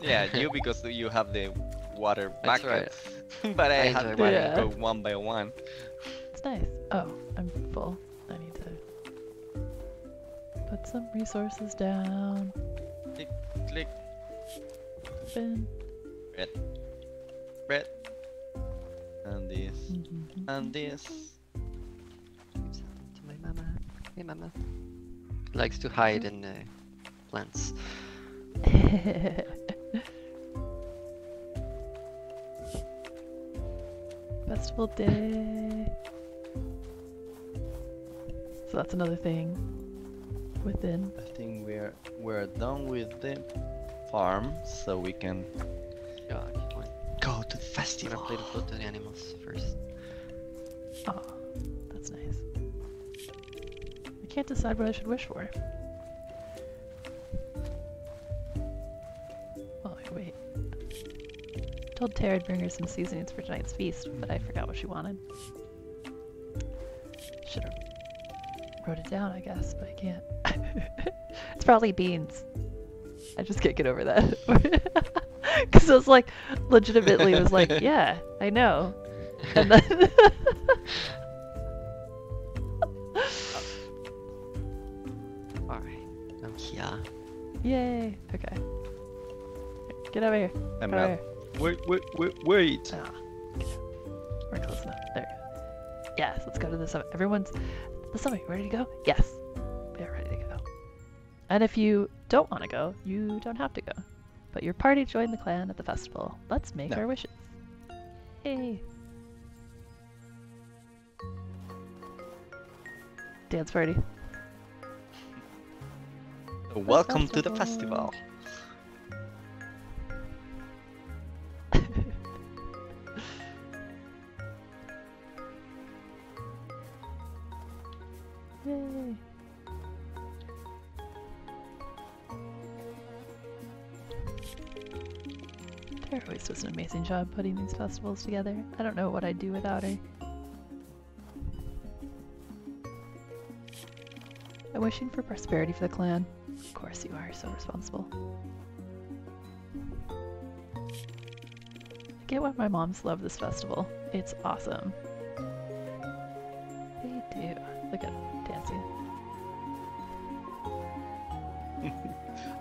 Yeah, you because you have the water That's bucket. right. but I, I had to watching. go one by one. It's nice. Oh, I'm full. I need to put some resources down. Click, click. Bin. red. And this, Mhm. and mm-hmm. this. To my mama. Hey, mama. Likes to hide mm-hmm. in the plants. Festival day. So that's another thing within. I think we're we're done with the farm, so we can Yeah, go to the I'm festival. gonna play the flute to the animals first. Oh, that's nice. I can't decide what I should wish for. Told Tara I'd bring her some seasonings for tonight's feast, but I forgot what she wanted. Should've wrote it down, I guess, but I can't. it's probably beans. I just can't get over that. Because I was like, legitimately was like, yeah, I know. And then Alright, I'm here. Yay! Okay. Get over here. I'm not. Here. Wait, wait, wait, wait. Ah, we're close enough. There. Yes, let's go to the summit. Everyone's the summit. Ready to go? Yes. We're ready to go. And if you don't want to go, you don't have to go. But your party joined the clan at the festival. Let's make No. our wishes. Hey. Dance party. So welcome to the festival. Yay. Tara always does an amazing job putting these festivals together. I don't know what I'd do without her. I'm wishing for prosperity for the clan. Of course you are, so responsible. I get why my moms love this festival. It's awesome. They do. Look at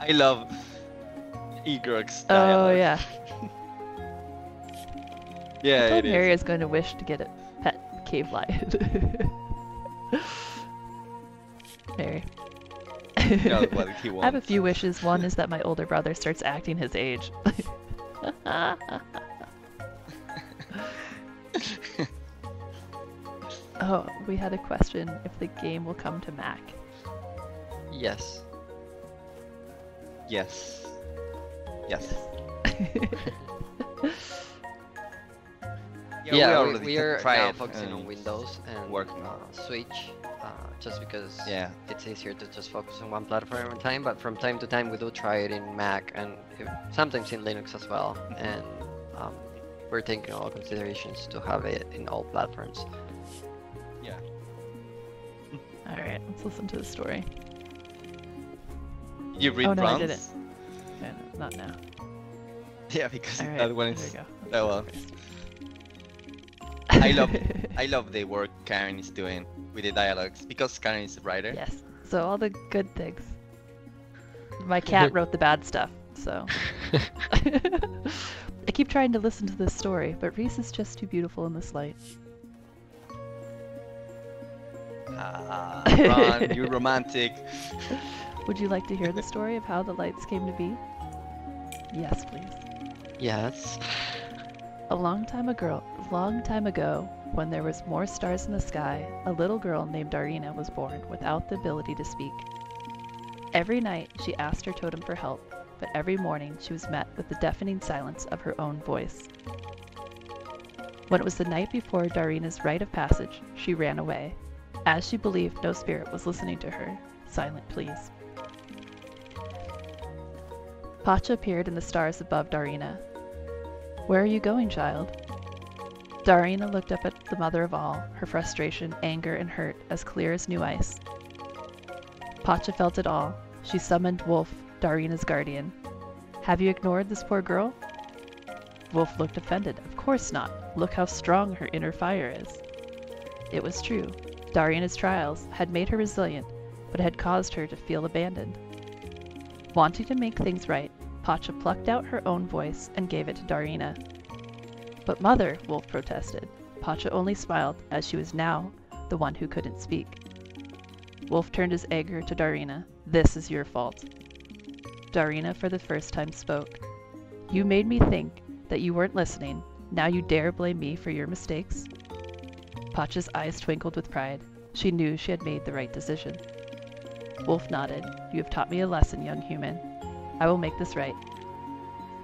I love Egrog's Oh yeah. Yeah, I it Mary is. going to wish to get a pet cave lion. Mary. I have a few wishes. One is that my older brother starts acting his age. oh, we had a question if the game will come to Mac. Yes. Yes. Yes. Yeah, we we, already we are tried now focusing on Windows and working. uh, Switch, uh, just because Yeah. it's easier to just focus on one platform at a time. But from time to time, we do try it in Mac and sometimes in Linux as well. And um, we're taking all considerations to have it in all platforms. Yeah. Alright, let's listen to the story. You read Oh, no, I didn't. No, no, not now. Yeah, because Alright, that one there is. go. Oh. I love I love the work Karen is doing with the dialogues because Karen is a writer. Yes. So all the good things. My cat wrote the bad stuff, so. I keep trying to listen to this story, but Reese is just too beautiful in this light. Ah, Ron, you're romantic. Would you like to hear the story of how the lights came to be? Yes, please. yes. A long time ago, long time ago, when there was more stars in the sky, a little girl named Darina was born without the ability to speak. Every night she asked her totem for help, but every morning she was met with the deafening silence of her own voice. When it was the night before Darina's rite of passage, she ran away, as she believed no spirit was listening to her silent pleas. Pacha appeared in the stars above Darina, where are you going, child? Darina looked up at the mother of all, her frustration, anger, and hurt as clear as new ice. Pacha felt it all. She summoned Wolf, Darina's guardian. Have you ignored this poor girl? Wolf looked offended. Of course not. Look how strong her inner fire is. It was true. Darina's trials had made her resilient, but had caused her to feel abandoned. Wanting to make things right, Pacha plucked out her own voice and gave it to Darina. But mother, Wolf protested. Pacha only smiled, as she was now the one who couldn't speak. Wolf turned his anger to Darina. This is your fault. Darina for the first time spoke. You made me think that you weren't listening. Now you dare blame me for your mistakes? Pacha's eyes twinkled with pride. She knew she had made the right decision. Wolf nodded. You have taught me a lesson, young human. I will make this right.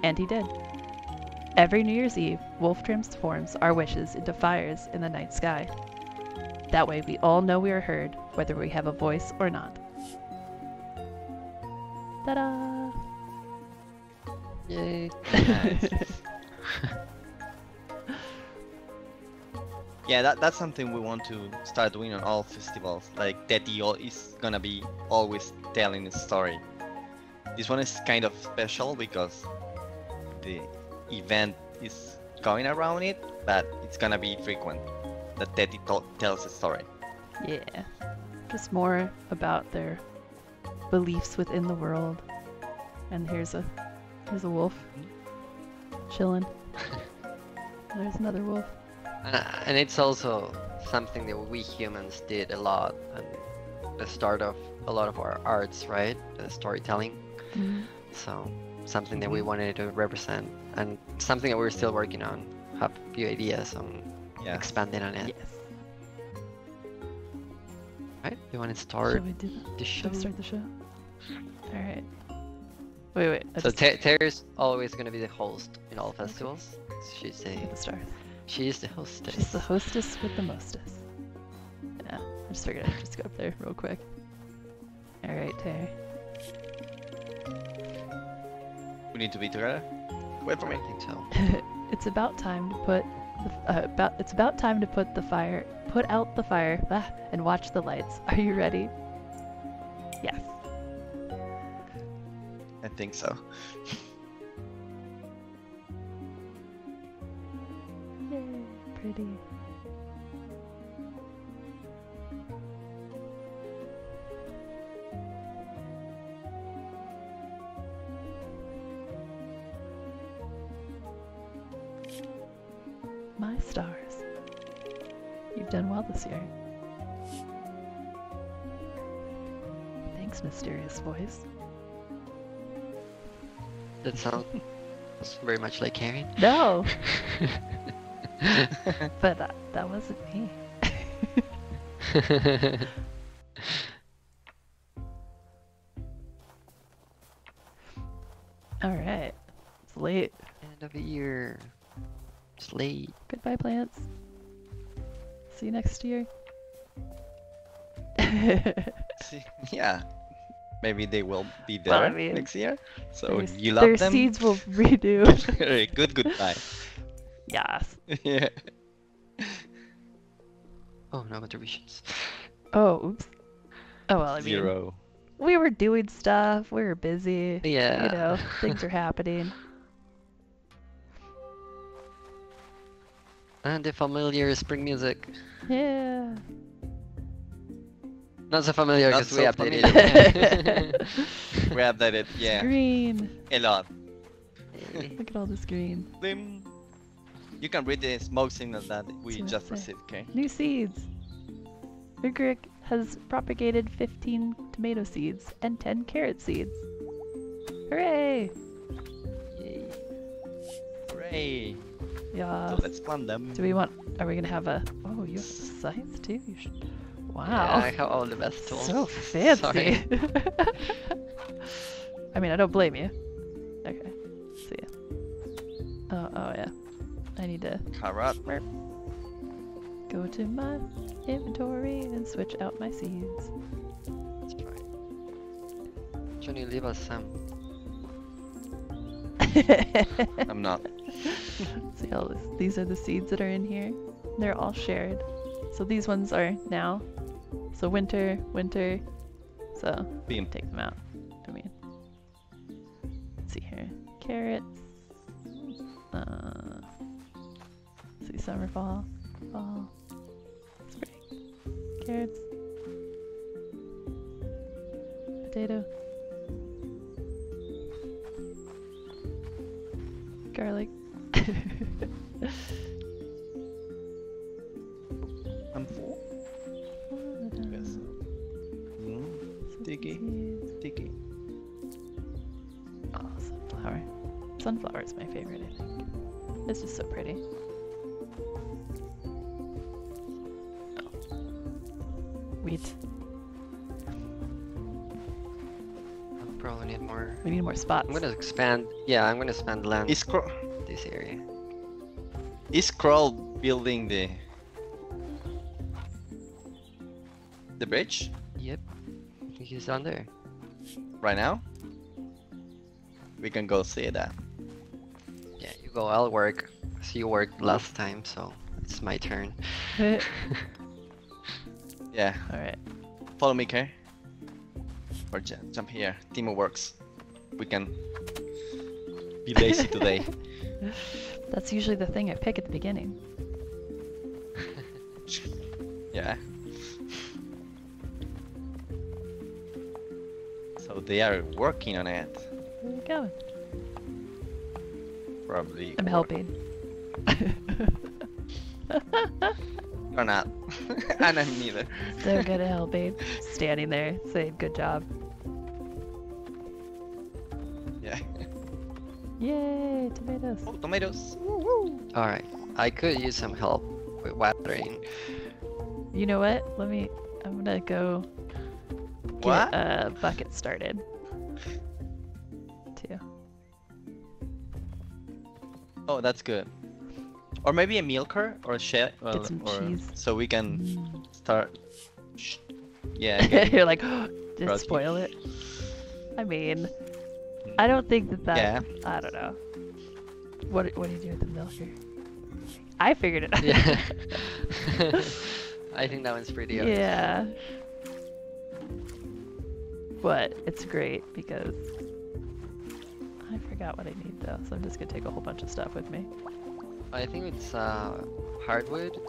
And he did. Every New Year's Eve, Wolf transforms our wishes into fires in the night sky. That way we all know we are heard, whether we have a voice or not. Ta-da! Yay. Nice. yeah, that, that's something we want to start doing on all festivals. Like Teti al- is gonna be always telling a story. This one is kind of special because the event is going around it, but it's gonna be frequent that Teti to- tells a story. Yeah. Just more about their beliefs within the world. And here's a here's a wolf. Chilling. There's another wolf. And, uh, and it's also something that we humans did a lot and the start of a lot of our arts, right? The storytelling. Mhm. So something that we wanted to represent and something that we're still working on. Have a few ideas on Yeah. expanding on it. Yes. Right? You want to start we do the show? Shall we start the show? Alright. Wait, wait. I So just Ter- Terry's always gonna be the host in all festivals. She's a the stars. she is the hostess. She's the hostess with the mostest. Yeah, I just figured I'd just go up there real quick. Alright, Terry. We need to be together. Wait for me. I think it's about time to put the, uh, about it's about time to put the fire put out the fire ah, and watch the lights. Are you ready? Yes. I think so. Yay, pretty. That sounds very much like Karen. No, but that, that wasn't me. All right. It's late. End of the year. It's late. Goodbye, plants. See you next year. See, yeah. Maybe they will be there Well, I mean, next year. So you love their them. seeds will redo. Very good goodbye. yes. yeah. Oh, no contributions. Oh, oops. Oh well, I mean, Zero. we were doing stuff. We were busy. Yeah. You know, things are happening. And the familiar spring music. Yeah. Not so familiar Not because we so updated it. We updated, yeah, Green. a lot. Look at all this green. Blim. You can read the smoke signal that we See what it just received, okay? New seeds. Ugric has propagated 15 tomato seeds and 10 carrot seeds. Hooray! Yay. Hooray! Yeah. So let's plant them. Do we want? Are we gonna have a? Oh, you have the science too. You should. Yeah, Wow. I have all the best tools. so fancy. Sorry. I mean, I don't blame you. Okay. See ya. Oh, oh yeah. I need to Carrot. go to my inventory and switch out my seeds. That's fine. Johnny, leave us some. I'm not. See all this, these are the seeds that are in here. They're all shared. So these ones are now. So winter, winter. So Bean. take them out. I mean, let's see here. Carrots. Uh, Uh, see summer, fall, fall, spring, carrots, potato, garlic. I'm full. Sticky, Seeds. sticky. Oh, sunflower. Sunflower is my favorite, I think. It's just so pretty. Oh. Wheat. I probably need more. We need more spots. I'm gonna expand. Yeah, I'm gonna expand land Is Kroll, this area. is Kroll building the the bridge Yep. I think he's down there. right now? We can go see that. Yeah, you go. I'll work. So you worked last time, so it's my turn. Yeah, Alright. follow me, Kay. Or ju- jump here. Teamwork works. We can be lazy today. That's usually the thing I pick at the beginning. Yeah. They are working on it. Where are you going? Probably. I'm work- helping. Or not. and I'm neither. so good at helping. Standing there saying good job. Yeah. Yay, tomatoes. Oh, tomatoes. All right. I could use some help with watering. You know what? Let me. I'm gonna go get a bucket started. Too. Oh, that's good. Or maybe a milker or a shed. Well, some or, cheese. So we can Mm. start. Yeah. You're like, did it spoil it? I mean, I don't think that that. Yeah. I don't know. What What do you do with the milker? I figured it out. Yeah. I think that one's pretty. obvious. yeah. But it's great because I forgot what I need though, so I'm just gonna take a whole bunch of stuff with me. I think it's uh, hardwood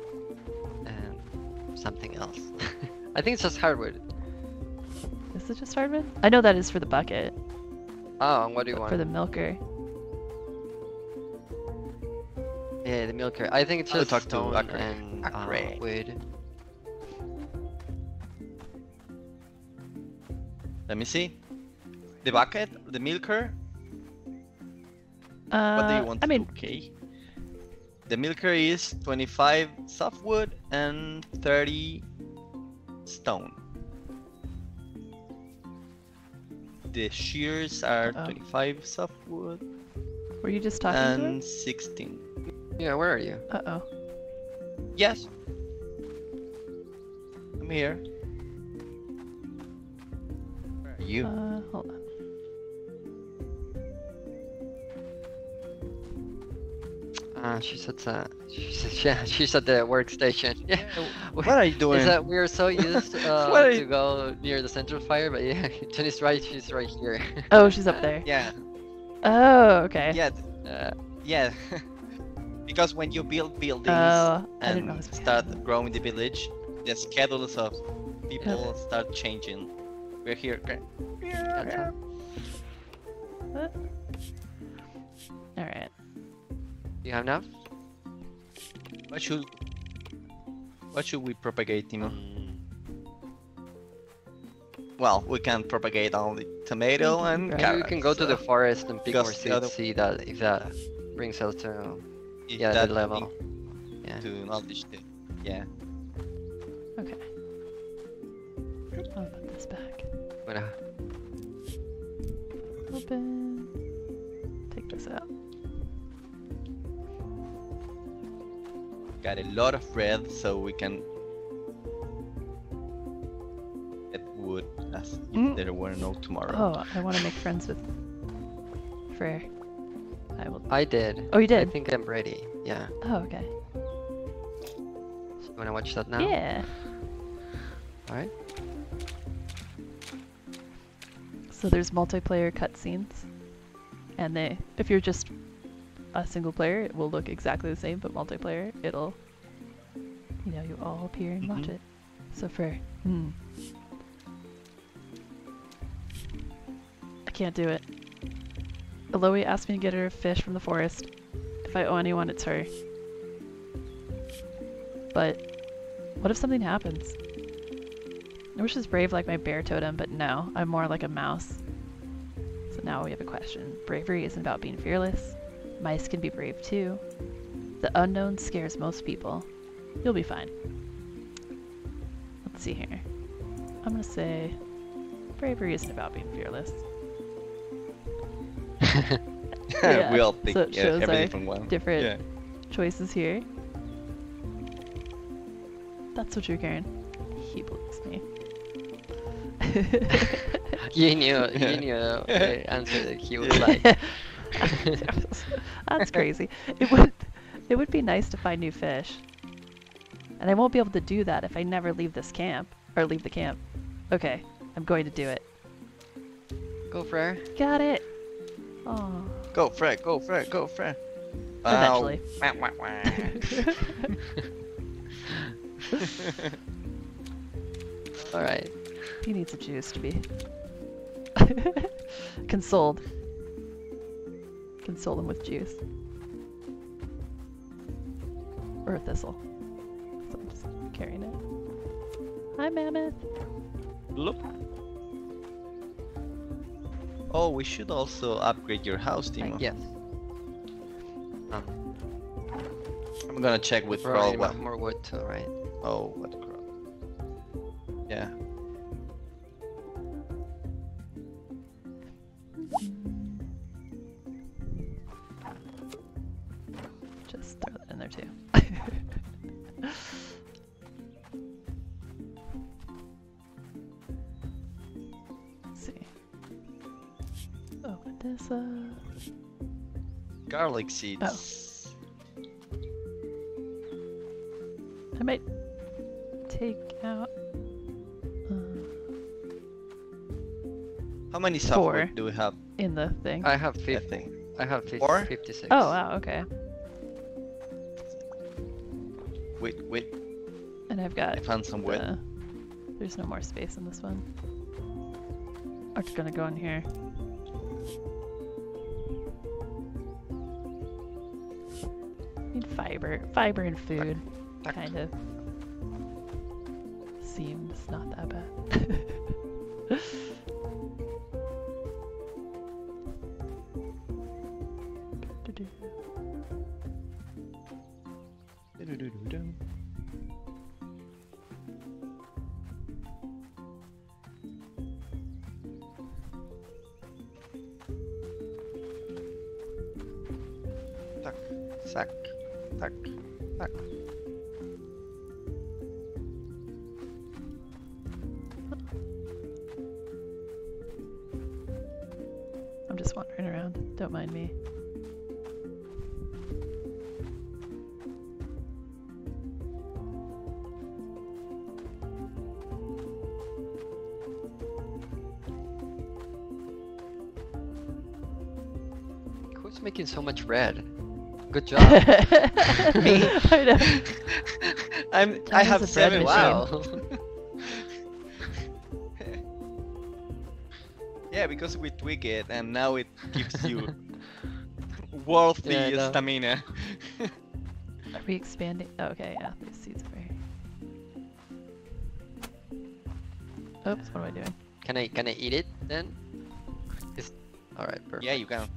and something else. I think it's just hardwood. Is it just hardwood? I know that is for the bucket, Oh, and what do you want? for the milker. Yeah, the milker. I think it's I'll just talk to stone Akre. and uh, Akre. wood. Let me see. The bucket, the milker. Uh, What do you want I to mean, do, Kay? The milker is 25 softwood and 30 stone. The shears are Uh-oh. 25 softwood were you just talking and 16. Yeah, where are you? Uh oh. Yes. I'm here. Where are you? Uh, hold on. Uh, she's at uh, she's yeah, she's at the workstation. Yeah. what are you doing? Is that we're so used uh, are to go near the central fire, but yeah, Jenny's right. She's right here. Oh, she's up there. Yeah, Oh, okay. yeah, Uh, yeah. because when you build buildings Oh, and realize we had start growing the village, the schedules of people start changing. We're here. okay? that's all. All right. you have enough? What should what should we propagate, Timo? Mm, Well, we can propagate only tomato Mhm, and right. maybe we can go to the forest and pick more because the other- seeds. See that if that brings us to if yeah that level. Yeah. To knowledge, the, yeah. Okay. I'll put this back. I'm gonna Open. Take this out. Got a lot of bread, so we can get wood as if Mm. there were no tomorrow. Oh, I want to make friends with Frere. I will. I did. Oh, you did. I think I'm ready. Yeah. Oh, okay. So you wanna watch that now? Yeah. All right. So there's multiplayer cutscenes, and they, if you're just a single player, it will look exactly the same, but multiplayer, it'll, you know, you all appear and watch Mhm. it. So for hmm, I can't do it. Aloe asked me to get her a fish from the forest. If I owe anyone, it's her. But what if something happens? I wish I was brave like my bear totem, but no, I'm more like a mouse. So now we have a question. Bravery isn't about being fearless. Mice can be brave too. The unknown scares most people. You'll be fine. Let's see here. I'm gonna say bravery isn't about being fearless. Yeah, we all think so it yeah, shows every our different one. different Yeah. choices here. That's what you're Karen. He believes me. You knew, Yeah. you knew the answer that he would like. That's crazy. It would it would be nice to find new fish. And I won't be able to do that if I never leave this camp or leave the camp. Okay, I'm going to do it. Go, Frere. Got it. Oh, Go Fred, go Fred, go Fred. eventually. Wah, wah, wah. All right. He needs a juice to be consoled. Console him with juice. Or a thistle. So I'm just carrying it. Hi, Mammoth. Look. Oh, we should also upgrade your house, Uh, Timo. yes. Um, I'm gonna check with probably what. more wood too, right? Oh, what crap. Yeah. There too. Let's see. Open this up. Garlic seeds. I might take out. Uh, How many Four. software do we have? in the thing. I have 50. think. I have 50, Four? 56. oh wow, okay. Wait, wait. And I've got. I found some wood. the- there's no more space in this one. I'm just gonna go in here. Need fiber, fiber and food. Tuck. Kind of seems not that bad. so much red? Good job. Me. I know. I'm. That I have a bread seven. machine. wow. Yeah, because we tweak it and now it gives you worthy Yeah, I know. stamina. Are we expanding? Oh, okay, yeah, these seeds are here. Oops, what am I doing? can I can I eat it then? Is all right. Perfect. yeah, you can.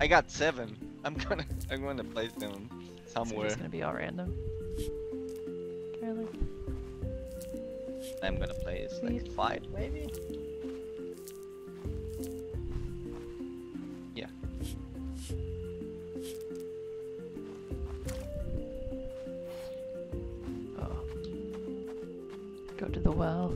I got seven. I'm gonna. I'm gonna place them somewhere. It's gonna be all random. Garlic. I'm gonna place like five, maybe. Yeah. Oh. Go to the well.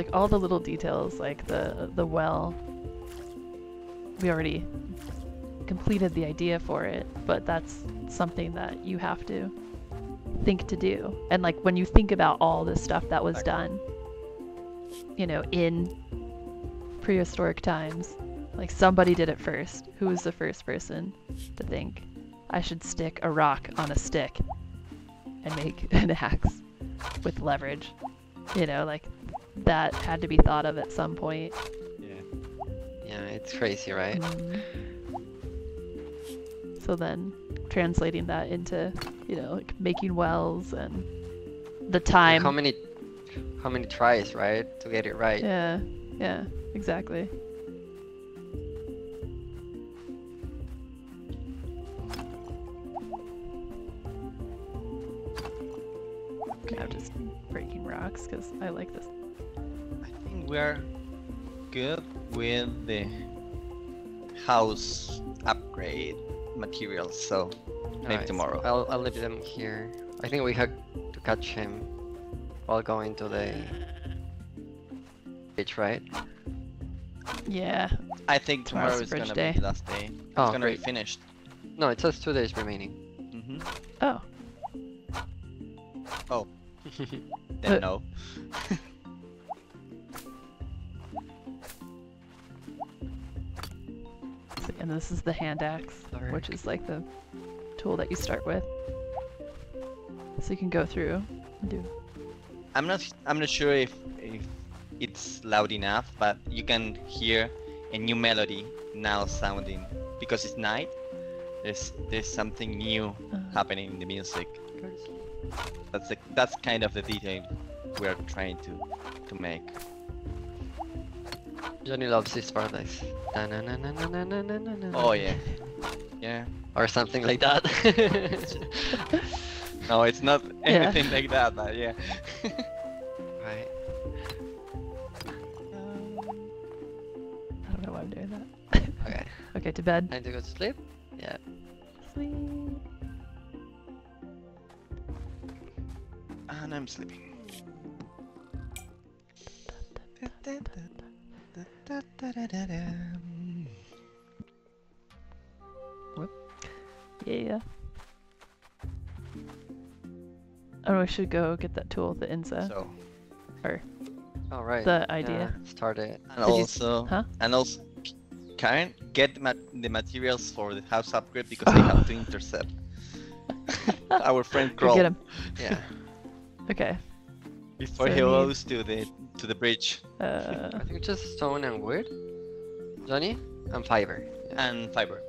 Like all the little details, like the the well. We already completed the idea for it, but that's something that you have to think to do. And like when you think about all the stuff that was done, you know, in prehistoric times. Like somebody did it first. Who was the first person to think I should stick a rock on a stick and make an axe with leverage? You know, like that had to be thought of at some point. Yeah. Yeah, it's crazy, right? Mhm. So then translating that into, you know, like making wells and the Like, time. How many, how many tries, right, to get it right? Yeah, yeah, exactly. I'm just breaking rocks because I like this. I think we're good with the house upgrade materials, so maybe Alright, so tomorrow. I'll I'll leave them here. I think we have to catch him while going to the beach, right? Yeah, I think Tomorrow's tomorrow is gonna day. be the last day. Oh, it's gonna great. be finished. No, it says two days remaining. Mm -hmm. oh, Then Uh, no. And this is the hand axe, Sorry. which is like the tool that you start with. So you can go through and do. I'm not. I'm not sure if if it's loud enough, but you can hear a new melody now sounding because it's night. There's there's something new Uh, happening in the music. That's the, that's kind of the detail we're trying to to make. Johnny loves this paradise. Na-na-na-na-na-na-na-na-na. Oh yeah, yeah. Or something like that. No, it's not Yeah. anything like that, but yeah. I don't know why I'm doing that. Okay. okay, to bed. Time to go to sleep? Yeah. Sleep. And I'm sleeping. Yeah. Oh, we should go get that tool, the Insa, So or All right. the idea. Yeah, start it. and Did you also huh? and also Karen get the, mat- the materials for the house upgrade because they have to intercept our friend Go Kroll get him. Yeah. Okay. before So he need- goes to the to the bridge Uh, I think it's just stone and wood. Johnny? And fiber. Yeah. and fiber.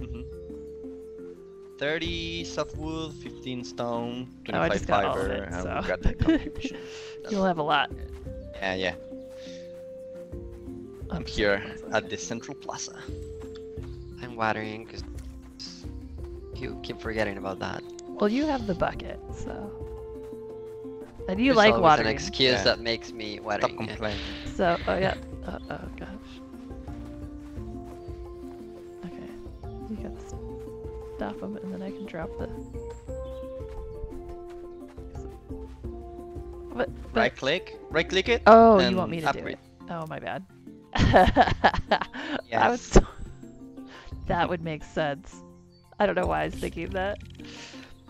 Mhm. 30 softwood, 15 stone, Oh, I 25 just got all of fiber, it, and so. we got the contribution. you'll have a lot. yeah, yeah. I'm Oops, here one second. at the central plaza. I'm watering because you keep forgetting about that. Well, you have the bucket, so. And you There's like always watering. an excuse Yeah. that makes me Stop complaining. So, oh yeah. Uh, oh gosh. Okay. You can stop them, and then I can drop the. But, but Right click, right click it. oh, you want me to do upgrade. it? Oh, my bad. that would Yes. so- that would make sense. I don't know why I was thinking that.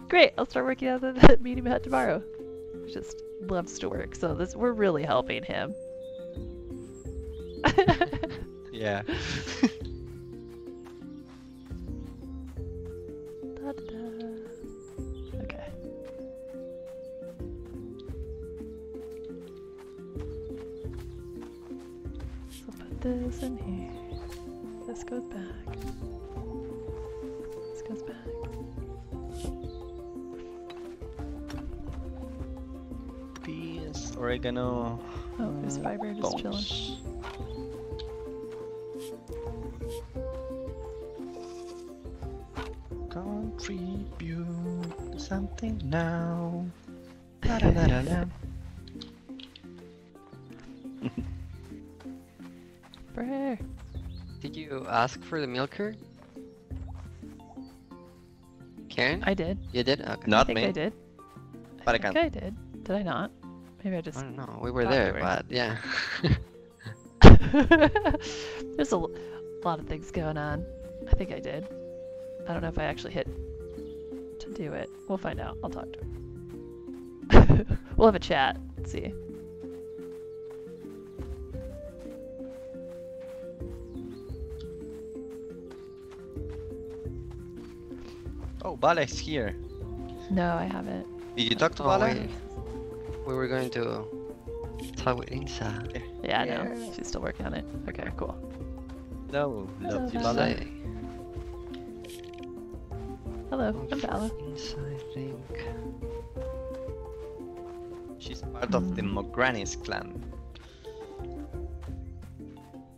Great, I'll start working on the, the medium hut tomorrow. Just loves to work, so this we're really helping him. Yeah. Da-da-da. Okay. So put this in here. This goes back. Oregano. Oh, there's fiber just chilling. bones. Contribute something now. Da-da-da-da-da. Brer. Did you ask for the milker? Karen? I did. You did? Okay. I Not think me. I did. But I think can't. I did. Did I not? Maybe I just. I don't know. We were there, we were. but yeah. There's a lot of things going on. I think I did. I don't know if I actually hit to do it. We'll find out. I'll talk to her. we'll have a chat. Let's see. Oh, Balek's here. No, I haven't. Did you talk to oh, Balek? Wait. We were going to talk with Insa. Yeah, I know. She's still working on it. Okay, cool. No, Hello, love you, Vale. Vale. Say- Hello, I'm Bella. Insa, I think. She's part of the. Mogranis clan.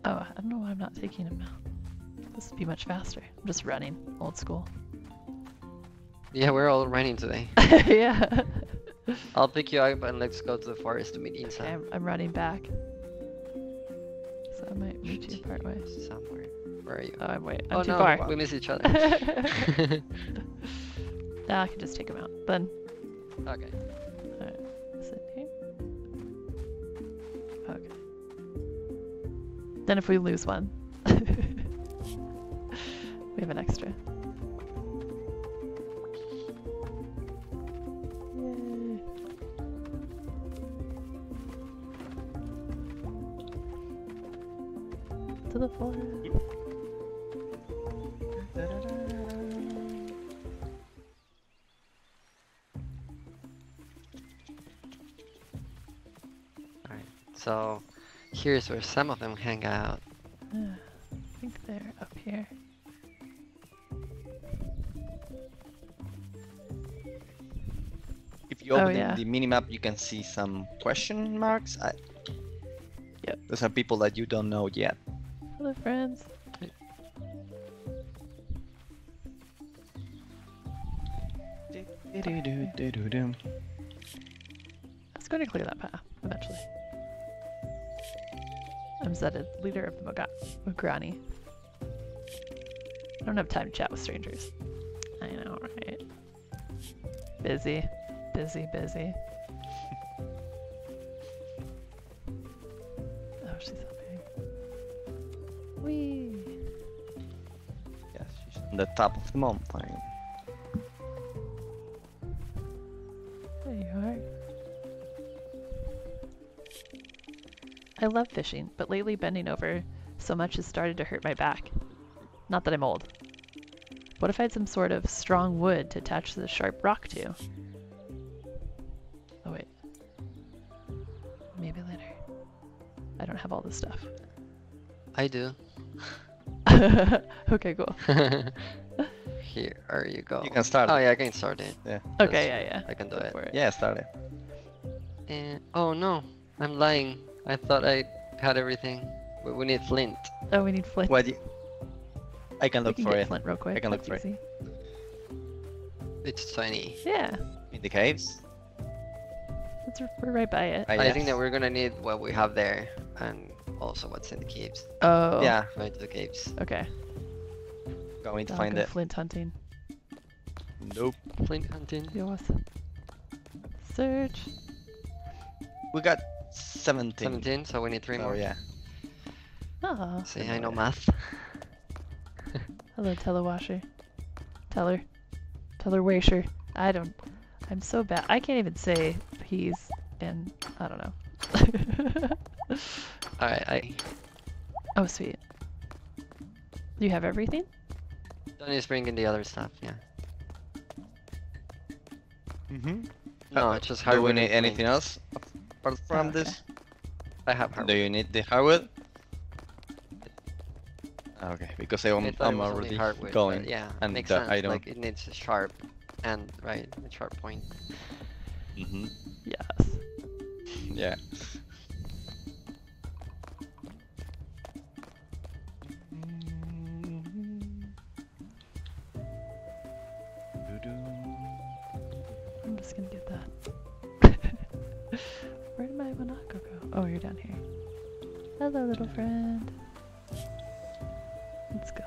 Oh, I don't know why I'm not taking him now. This would be much faster. I'm just running, old school. Yeah, we're all running today. yeah. I'll pick you up and let's go to the forest to meet Okay, Insa. I'm, I'm running back. So I might meet you part way. Somewhere. Where are you? Oh, I'm wait. I'm oh too no, far. we miss each other. now I can just take him out. Then, okay. alright, sit here. Okay. Then if we lose one, we have an extra. To the forest. Alright. So here's where some of them hang out. Uh, I think they're up here. If you Oh, open yeah. the, the minimap, you can see some question marks. I... Yep. Those are people that you don't know yet. Hello, friends. I was going to clear that path eventually. I'm Zedid, leader of the Mograni. I don't have time to chat with strangers. I know, right? Busy, busy, busy. Whee! Yes, she's on the top of the mountain. There you are. I love fishing, but lately bending over so much has started to hurt my back. Not that I'm old. What if I had some sort of strong wood to attach the sharp rock to? Oh wait. Maybe later. I don't have all this stuff. I do. okay, cool. Here are you go. You can start. Oh it. yeah, I can start it. Yeah. Okay, yeah, yeah. I can do it. it. Yeah, start it. And oh no, I'm lying. I thought I had everything. But we need flint. Oh, we need flint. What? You... I can look can for get it. flint real quick. I can look That's for it. It's tiny. Yeah, In the caves. that's, we're right by it. Ah, I think that we're gonna need what we have there and also what's in the caves. Oh. Yeah, right to the caves. Okay. going to I'll find go it. flint hunting. Nope. Flint hunting. Yours. Search. We got 17. 17, so we need three Oh more. yeah. Oh. See, I know similar. math. Hello, telewasher. Teller. Teller washer. I don't. I'm so bad. I can't even say peas and I don't know. Alright, I. oh, sweet. Do you have everything? Donnie's bringing the other stuff, yeah. Mm-hmm. No, it's just Do we need anything flint. else apart from okay. this? I have Do you need the hardwood? Okay, because I'm, I thought it I'm already hardwood, going. Yeah, and makes the sense. item. Like it needs a sharp and right, a sharp point. Mm-hmm. Yes. Yeah. Oh, you're down here. Hello, little friend. Let's go.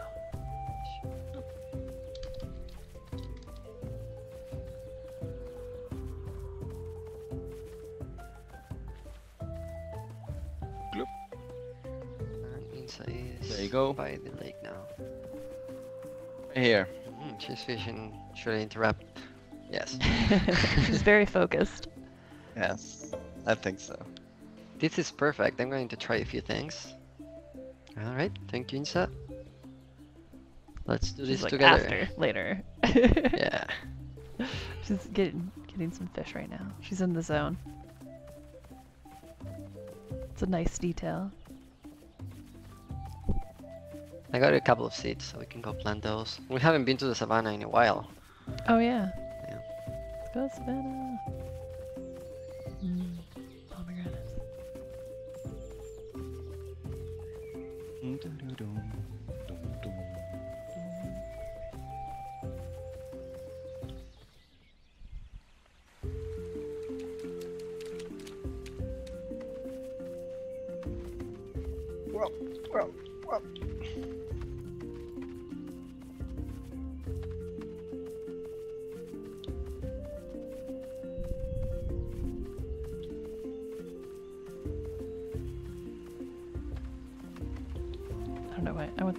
And Insa is There you go. by the lake now. Right here. Mm, she's fishing. Should I interrupt? Yes. She's very focused. Yes, I think so. This is perfect. I'm going to try a few things. Alright, thank you, Insa. Let's do this like together. after, later. Yeah. She's getting getting some fish right now. She's in the zone. It's a nice detail. I got a couple of seeds, so we can go plant those. We haven't been to the savannah in a while. Oh yeah. Yeah. Let's go Savannah. Well, well,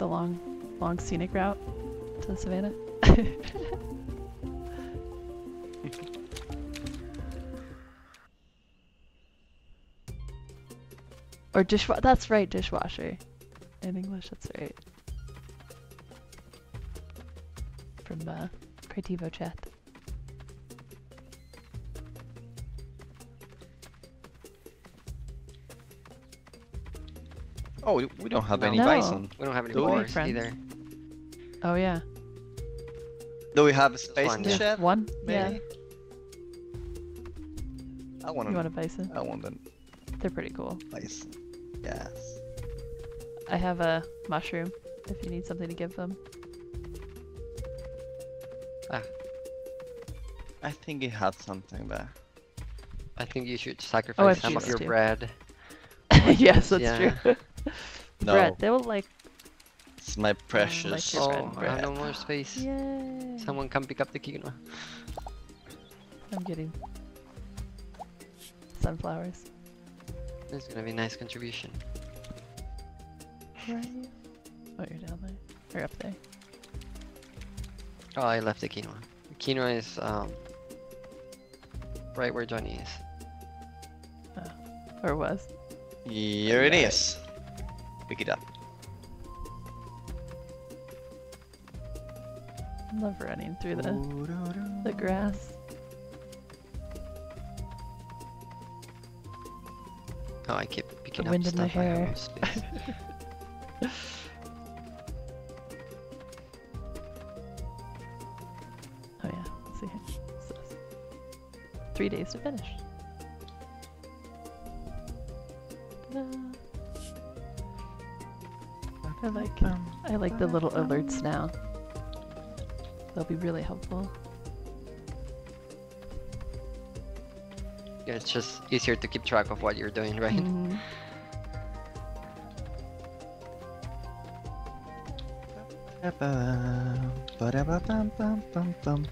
the long, long scenic route to the savannah. or dishwa- That's right, dishwasher. In English, that's right. From uh, Creativo Chat. Oh, we- we don't have No. any No. bison. We don't have any Do boars either. Oh yeah. Do we have a space one, in the yeah. shed? One. Yeah. I want You a want a bison? I want a They're pretty cool. bison. Yes. I have a mushroom if you need something to give them. Ah. I think it had something there. I think you should Oh, sacrifice I've some of your too. bread. yes, that's yeah. true. No, Bread. They will like. it's my precious your Oh, bread, I have no more space. Yay. Someone come pick up the quinoa. I'm getting sunflowers. This is gonna be a nice contribution. Where are you? Oh, you're down there. Or up there. Oh, I left the quinoa. The quinoa is um right where Johnny is. Or was. Here it is. Pick it up. I love running through the the grass. Oh, I keep picking wind up in my stuff. I hair. Oh yeah. Let's see here. What's this? Three days to finish. I like I like the little alerts now. They'll be really helpful. yeah, it's just easier to keep track of what you're doing, right? Mhm.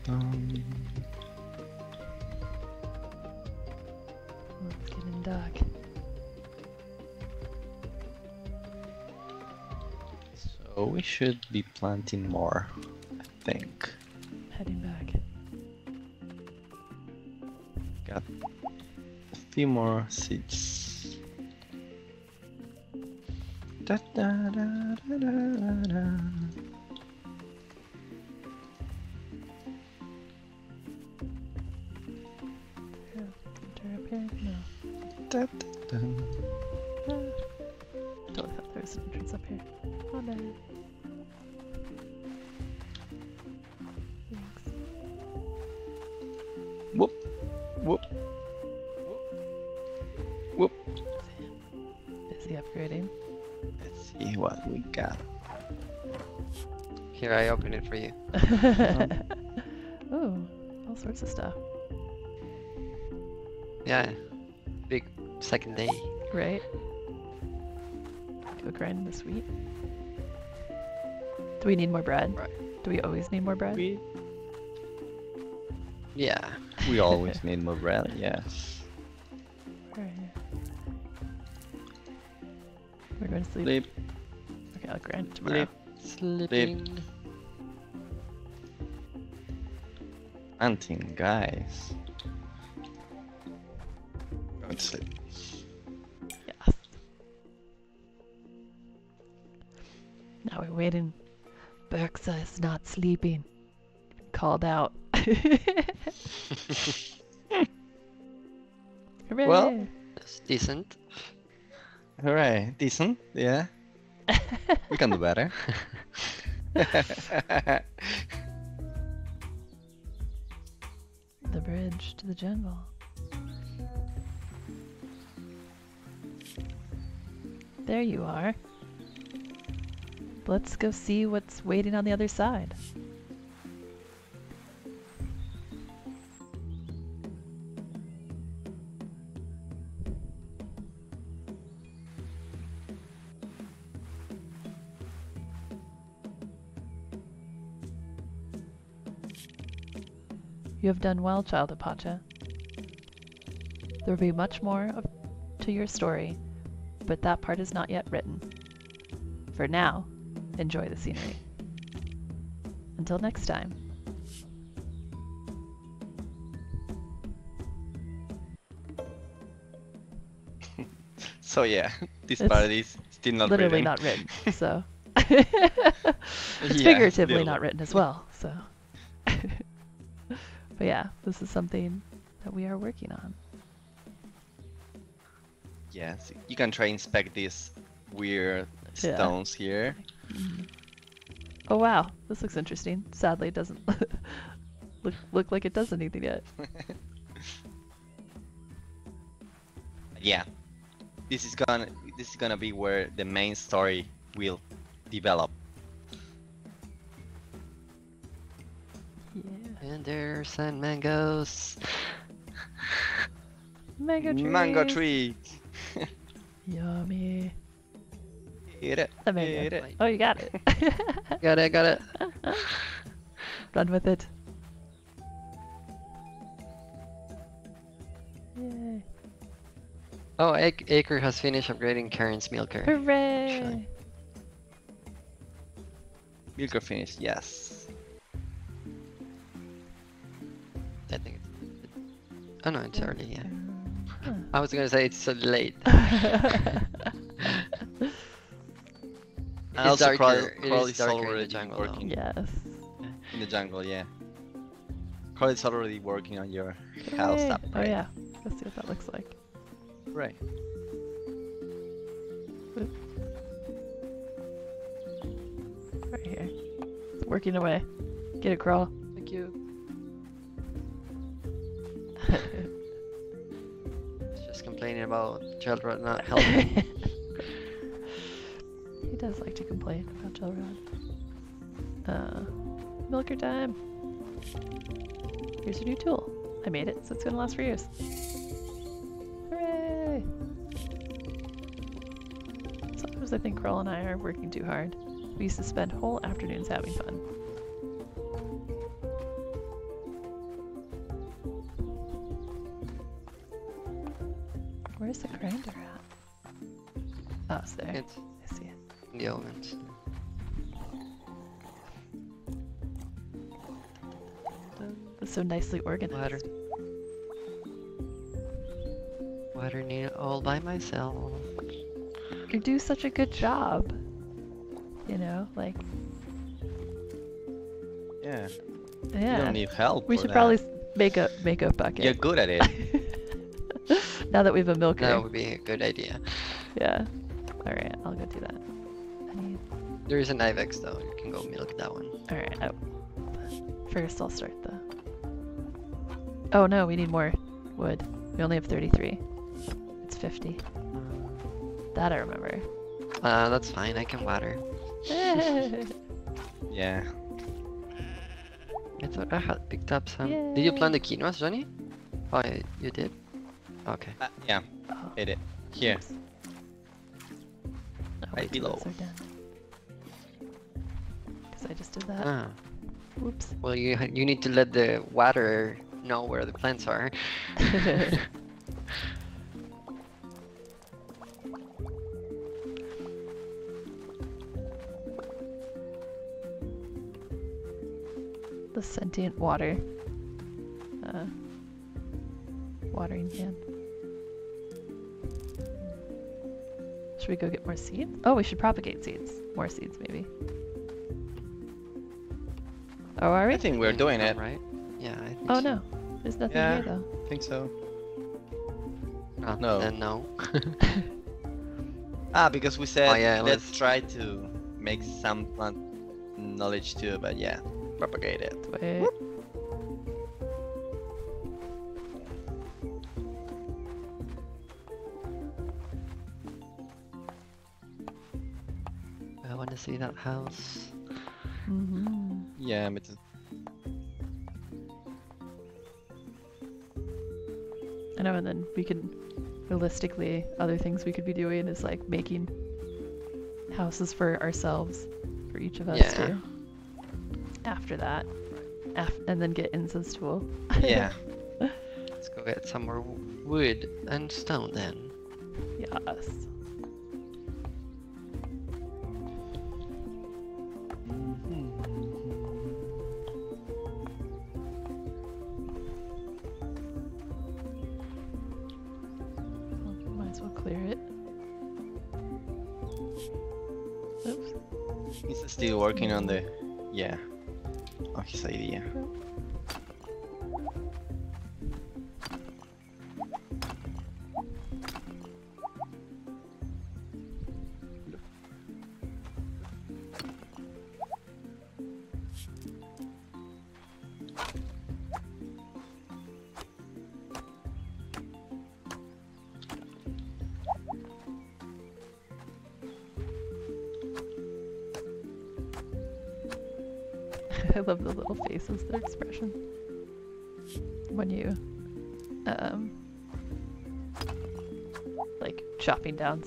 Oh, we should be planting more, I think. Heading back. Got a few more seeds. Da, da, da, you. oh, all sorts of stuff. Yeah, big second day. Right? Go grind this wheat. Do we need more bread? Right. Do we always need more bread? We... Yeah. We always need more bread, yes. Right. We're going to sleep. Sleep, Okay, I'll grind tomorrow. sleep. Sleeping. Hunting, guys. Going to sleep. Yes. Now we're waiting Berxa is not sleeping. Called out. Hooray! Well- That's decent. Hooray, decent, yeah. we can do better. the bridge to the jungle. There you are. Let's go see what's waiting on the other side. Have done well, child Apache. There will be much more of, to your story, but that part is not yet written. For now, enjoy the scenery. Until next time. so yeah, this It's part is still not Literally written. not written, so. it's Yeah, figuratively still. not written as well, so. But yeah, this is something that we are working on. Yes, you can try inspect these weird Yeah. stones here. Mm. Oh wow, this looks interesting. Sadly, it doesn't look look like it does anything yet. yeah, this is gonna this is gonna be where the main story will develop. And there's sand mangoes. Mango tree. Mango tree. Yummy. Eat it. A mango. Eat it. Oh, you got it. Got it, got it. Run with it. Yay. Oh, Ac- Acre has finished upgrading Karen's milker. Hooray! Milker finished. Yes. Oh no, it's early, yeah. Huh. I was gonna say it's so late. And It's also, Kroll, darker- it Kroll is is in the already jungle, though. working yes. in the jungle. Yeah. Kroll is already working on your house Hooray. upgrade. Oh yeah. Let's see what that looks like. Right. Right here. It's working away. Get it, Kroll. Thank you. Just complaining about children not helping. he does like to complain about children. Uh, milk your time. Here's your new tool. I made it, so it's gonna last for years. Hooray! Sometimes I think Kroll and I are working too hard. We used to spend whole afternoons having fun. In the ovens. It's so nicely organized. Water. Water needed all by myself. You do such a good job. You know, like, Yeah. You yeah. don't need help. we for should that. probably make a make a bucket. You're good at it. now that we have a milker. That would be a good idea. Yeah. All right, I'll go do that. I need. There is an ibex though. You can go milk that one. All right. I, first, I'll start the. Oh no, we need more wood. We only have 33. It's 50. That I remember. Uh, that's fine. I can water. yeah. I thought I had picked up some. Did you plant the quinoa, Johnny? Oh, you did. Okay. Uh, yeah. Oh, Hit it. Here. oops. Oh, Right wait till below. Those are done. 'Cause I just did that. Ah. Whoops. Well, you you need to let the water know where the plants are. the sentient water. Uh, watering can. Should we go get more seeds? Oh, we should propagate seeds. More seeds, maybe. Oh, are we? I think we're doing it. right? Yeah. I think Oh so. no, there's nothing Yeah. here though. I think so. Ah, No. Then no. Ah, because we said Oh, yeah, let's let's- try to make some plant knowledge too, but yeah, propagate it. Wait. I want to see that house. Yeah, me too. I know, and then we could realistically other things we could be doing is like making houses for ourselves, for each of us Yeah. too. After that, af- and then get incense tool. Yeah. Let's go get some more wood and stone then. yes. Oops. He's still working on the, yeah, on his idea.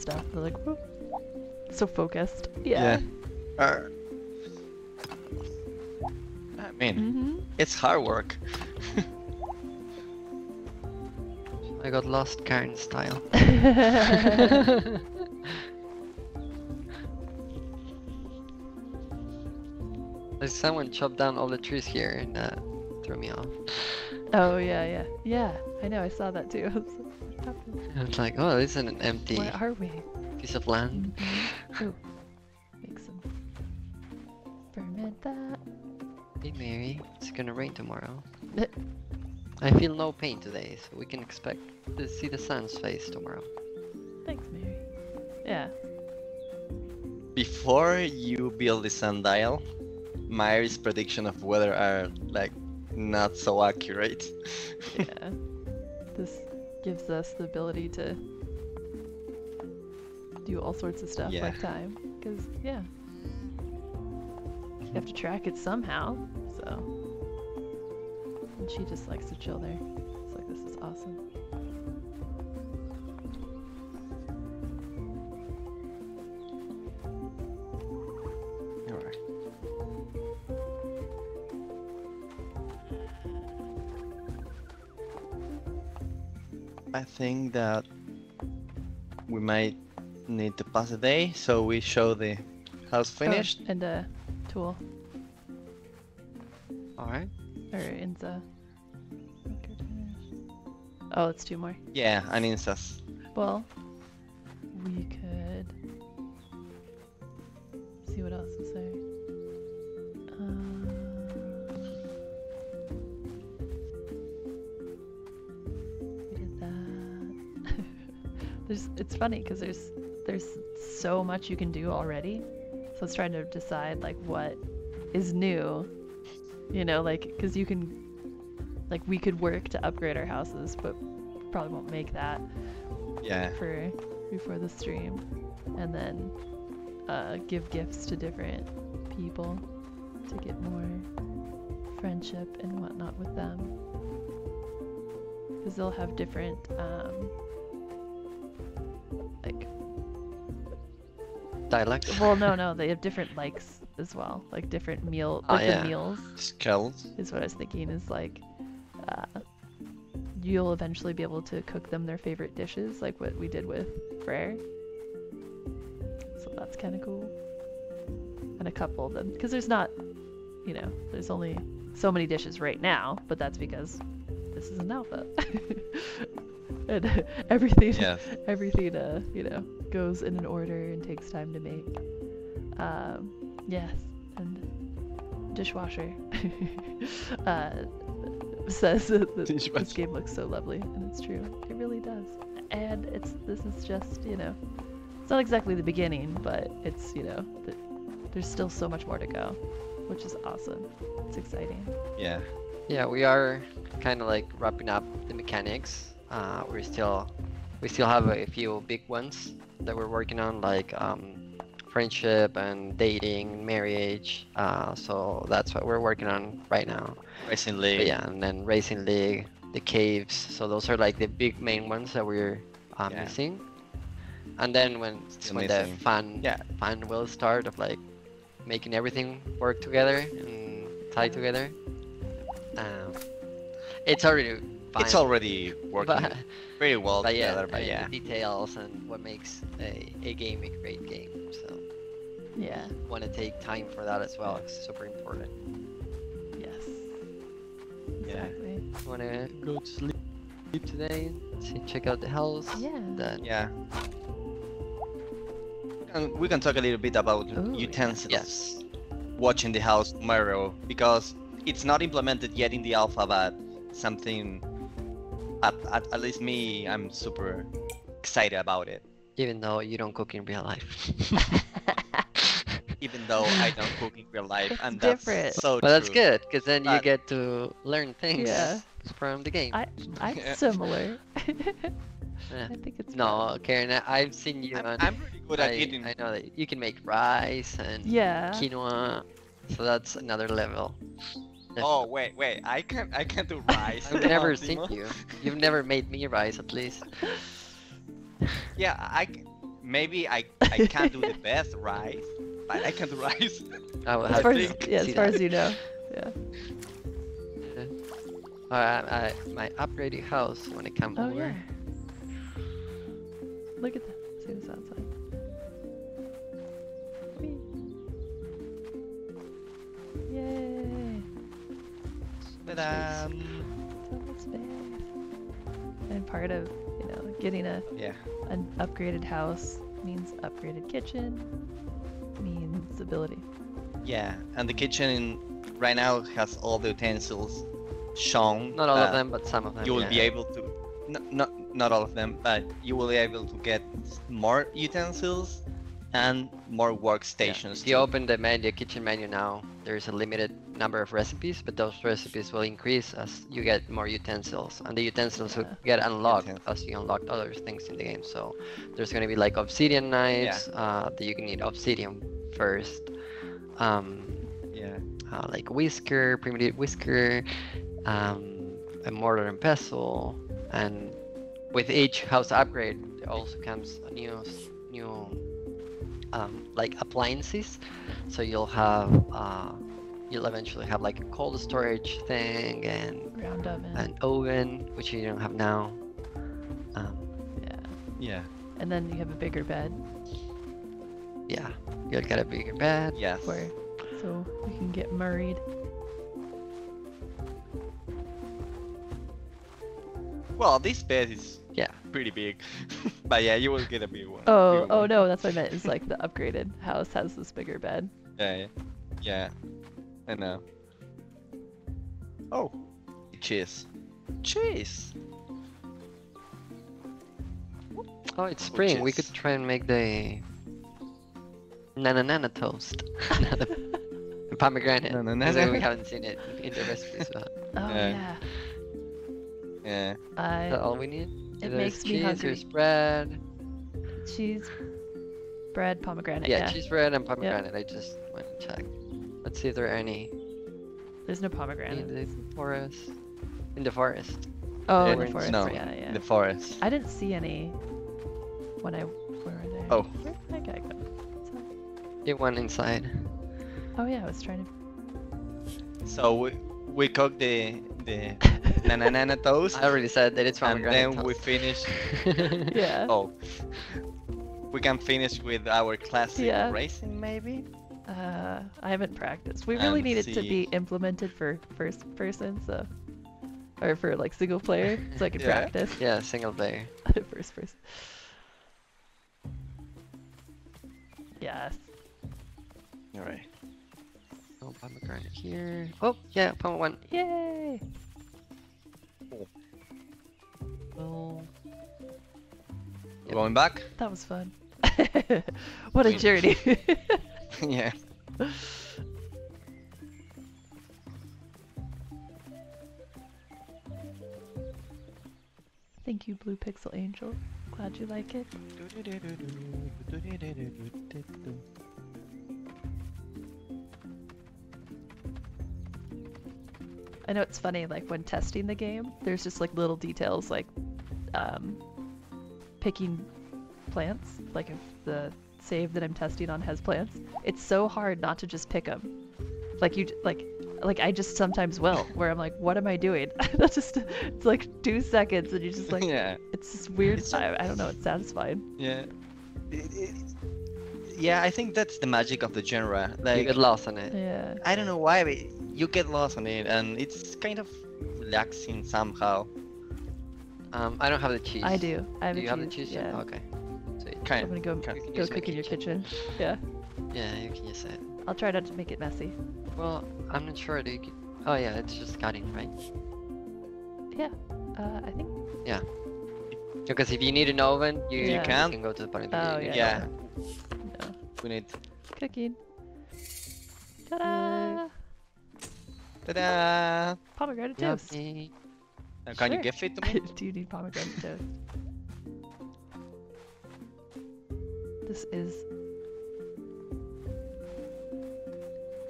Stuff, they're like, "Whoop." so focused. Yeah. Arr. I mean, Mm-hmm. it's hard work. I got lost Karen style. Like someone chopped down all the trees here and that threw me off. oh yeah, yeah, yeah. I know. I saw that too. I was like, happened? It's like, oh, this is an empty Where are we? piece of land. Mhm. Ooh, make some. Ferment that. Hey Mary, it's gonna rain tomorrow. Eh. I feel no pain today, so we can expect to see the sun's face tomorrow. Thanks, Mary. Yeah. Before you build the sundial, Mary's prediction of weather are like not so accurate. Yeah. this gives us the ability to do all sorts of stuff Yeah. like time. Because, yeah. You have to track it somehow, so. And she just likes to chill there. It's like, this is awesome. I think that we might need to pass a day, so we show the house Oh, finished. and the tool. Alright. Or Insa. Record finish. Oh, it's two more. Yeah, and incest. Well, we could there's, it's funny because there's there's so much you can do already. So it's trying to decide like what is new. You know, like because you can, like we could work to upgrade our houses, but probably won't make that Yeah. for before the stream, and then uh, give gifts to different people to get more friendship and whatnot with them. Because they'll have different, um, like, Dialect. well, no, no, they have different likes as well, like different meal, Ah, yeah. the meals Skulls. is what I was thinking is like uh, you'll eventually be able to cook them their favorite dishes like what we did with Frere. So that's kind of cool. And a couple of them because there's not you know, there's only so many dishes right now, but that's because this is an alpha. and everything Yes. everything uh, you know, goes in an order and takes time to make. Um, yes, and dishwasher uh, says that that this game looks so lovely, and it's true. It really does. And it's this is just you know, it's not exactly the beginning, but it's you know, th- there's still so much more to go, which is awesome. It's exciting. Yeah. Yeah, we are kind of like wrapping up the mechanics. Uh, we're still, we still have a few big ones that we're working on, like um, friendship and dating, marriage. Uh, so that's what we're working on right now. Racing But League. yeah, and then racing league, the caves. So those are like the big main ones that we're uh, Yeah. missing. And then when Still when missing. the fun Yeah. fun will start of like making everything work together and tie together. Um, it's already fine. It's already working but, pretty well but yeah, together, I but yeah. the details and what makes a, a game a great game. So Yeah. want to take time for that as well. It's super important. Yes. Yeah. Exactly. Want to go to sleep today? See, check out the house. Yeah. Then Yeah. And we can talk a little bit about Ooh, utensils. yes. Watching the house tomorrow because it's not implemented yet in the alpha, but something. At, at, at least me, I'm super excited about it. Even though you don't cook in real life. Even though I don't cook in real life, It's and that's different. so But that's good, because then you get to learn things Yeah. from the game. I I'm Yeah. similar. Yeah. I think it's No, Karen, I- I've seen you I'm, on. I'm really good at eating. I know that you can make rice and Yeah. quinoa, so that's another level. Oh wait, wait! I can't, I can't do rice. I've never seen you. You've never made me rice, at least. Yeah, I maybe I I can't do the best rice, but I can do rice. I will As have far to as yeah, as far that. as you know. Yeah. Uh, I, my upgraded house when I come Oh over. yeah. Look at that. See this outside. Whee. Yay! And part of you know getting a Yeah, an upgraded house means upgraded kitchen means ability. yeah, and the kitchen right now has all the utensils shown. Not all of them, but some of them. You will yeah. be able to, n- not not all of them, but you will be able to get more utensils and more Yeah, workstations. If you too. open the menu, kitchen menu now, there's a limited number of recipes, but those recipes will increase as you get more utensils, and the utensils will get unlocked Utensils. as you unlock other things in the game. So there's gonna be like obsidian knives uh, that you can need obsidian first. Um, Yeah, uh, like whisker, primitive whisker, um, a mortar and pestle, and with each house upgrade, there also comes a new, new, um, like appliances. So you'll have, uh, you'll eventually have like a cold storage thing and Round oven. an oven, which you don't have now. Um, yeah. yeah, And then you have a bigger bed yeah, you'll get a bigger bed. yes. where so you can get murrayed. Well, this bed is Yeah. pretty big, but yeah, you will get a big one. Oh, bigger oh one. no, that's what I meant. Is like the upgraded house has this bigger bed. Yeah, yeah, yeah. I know. Uh, oh, cheese, cheese. Oh, it's oh, spring. We could try and make the nana nana toast. The pomegranate. Nana 'cause we haven't seen it in the recipe. So Oh Yeah. yeah. Yeah. is that all we need? It There's makes me cheese, hungry. There's bread. cheese, bread, pomegranate. Yeah, Yeah. cheese, bread, and pomegranate. I just went and checked. Let's see if there are any There's no in pomegranate. the forest. In the forest. Oh, Yeah, in the forest. snow. Yeah, yeah. The forest. I didn't see any when I Where were there. Oh. Where did that guy go? So- It went inside. Oh yeah, I was trying to. So we we cook the the nana nana toast, I already said that it's and pomegranate. then we toast. finish. to. Yeah. Oh, we can finish with our classic Yeah. racing, maybe. Uh, I haven't practiced. We really And need it to be implemented for first person, so or for like single player, so I can Yeah. practice Yeah, single player. first person. Yes. All right. No pomegranate here. Oh, yeah, pom one. Yay! Oh. Yep. Going back? That was fun. what a journey. yeah. Thank you, Blue Pixel Angel. Glad you like it. I know it's funny, like when testing the game, there's just like little details like um, picking plants. Like if the save that I'm testing on has plants, it's so hard not to just pick them. Like you, like, like I just sometimes will, where I'm like, what am I doing? That's just, it's like two seconds, and you're just like, yeah. it's just weird. It's- I, I don't know. It's satisfying. Yeah. It- it- yeah, I think that's the magic of the genre. you get lost in it. Yeah. I don't know why, but you get lost on it, and it's kind of relaxing somehow. Um, I don't have the cheese. I do. I have Do a you have the cheese, cheese? Yeah. Okay. Sweet. I'm gonna go kind You go cook in your kitchen. Yeah. Yeah, you can use it. I'll try not to make it messy. Well, I'm not sure. Do you can... Oh yeah, it's just cutting, right? Yeah. Uh, I think. Yeah. Because if you need an oven, you, You can? go to the part of the Oh, video. yeah. Yeah. No. we need. Cooking. Ta-da! Ta-da! Pomegranate toast. Now, can you give it to me? Do you need pomegranate toast? This is.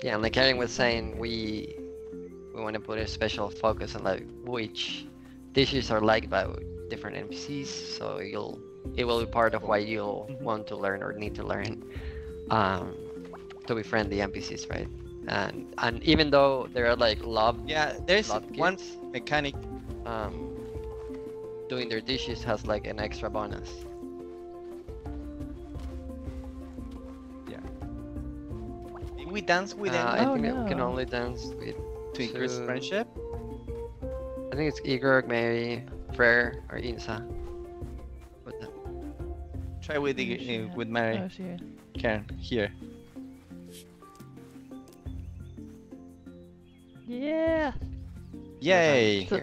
Yeah, and like Karen was saying, we we want to put a special focus on like which dishes are liked by different NPCs, so you'll it will be part of why you'll Mhm. want to learn or need to learn um, to befriend the NPCs, right? And and even though there are like love Yeah, there's love one gifts, mechanic. um, doing their dishes has like an extra bonus. We dance with Uh, I Oh, think that we can only dance with to increase so- friendship? I think it's Igor, Mary, Frere, or Insa. But the- Try with the, Oh, uh, with Mary. Oh, shit. Karen, here. Yeah. Yay! So-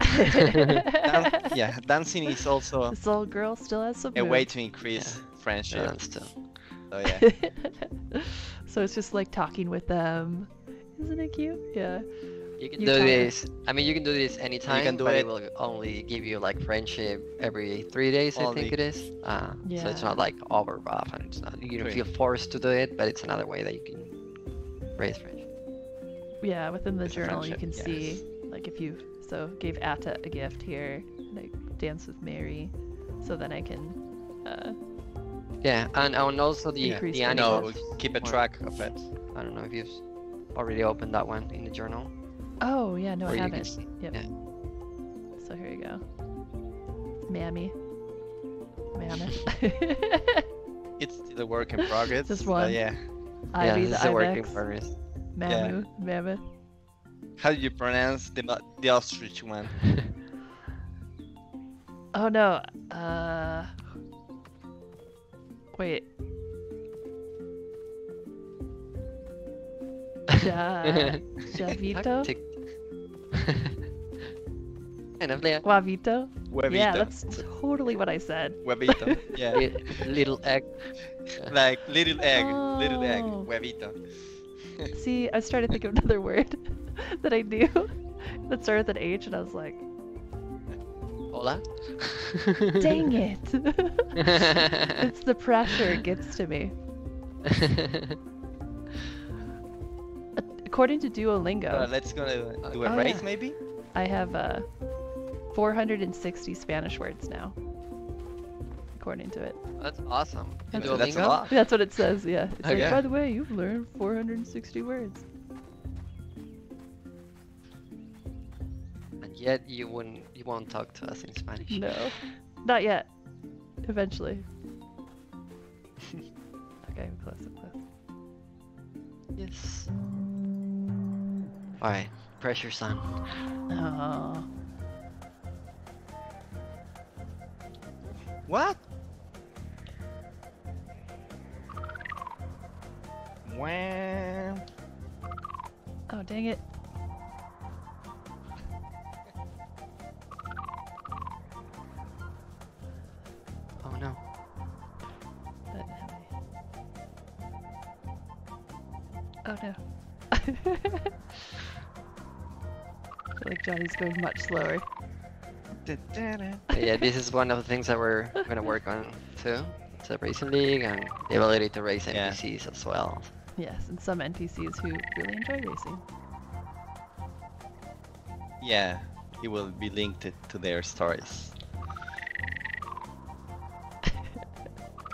Dan- yeah, dancing is also This little girl still has some. a way to increase Yeah, friendship. dance too. So yeah. so it's just like talking with them. Isn't it cute? Yeah. You can You do tell this. I mean, you can do this anytime, You can do but it- it will only give you like friendship every three days. I think it is. Uh, So it's not like over often. It's not. You don't Three. feel forced to do it, but it's another way that you can raise friendship. Yeah, within the It's journal you can friendship, see like if you so gave Atta a gift here and I danced with Mary, so then I can uh Yeah, and, and also the Increase the friendship. no, animals. keep a one. track of it. I don't know if you've already opened that one in the journal. oh yeah no or I you can haven't. see- Yep. yeah. So here you go. Mammy. Mammoth. It's the a work in progress. Just but one. yeah. Yeah, Ivy this the is a work in ibex. progress. Mammoth. Mammoth. How do you pronounce the mu- the ostrich one? Oh no. Uh wait. Ja Javito? Tick. kind of like Guavito? Huevito. Yeah, that's totally what I said. Huevito. Yeah. little egg. like little egg. Little egg. Oh. Huevito. See, I was trying to think of another word that I knew that started with an H, and I was like, Hola. dang it. it's the pressure it gets to me. According to Duolingo, Uh, let's go to do a Oh, race yeah. maybe. I have uh, 460 Spanish words now. According to it. That's awesome. That's- That's a lot. That's what it says, yeah. It's like, by the way, you've learned 460 words. And yet you wouldn't won't talk to us in Spanish. No, not yet. Eventually. okay, I'm close, I'm close. Yes. Alright. Pressure son. Oh, What? Wow. Oh, dang it. Johnny's going much slower. Yeah, this is one of the things that we're gonna work on too. It's a racing league and the ability to race Yeah. NPCs as well. Yes, and some NPCs who really enjoy racing. Yeah, it will be linked to their stories.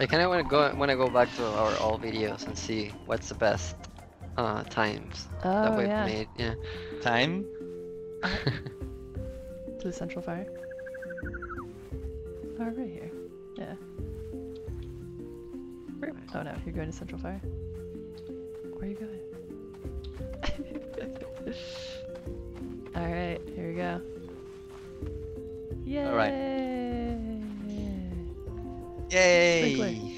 I kind of want to go want to go back to our old videos and see what's the best uh, times that Oh we've yeah, made. Yeah. Time? to the central fire. Oh, right here. Yeah. Oh no, you're going to central fire. Where are you going? All right, here we go. Yay! All right. Sprinkler.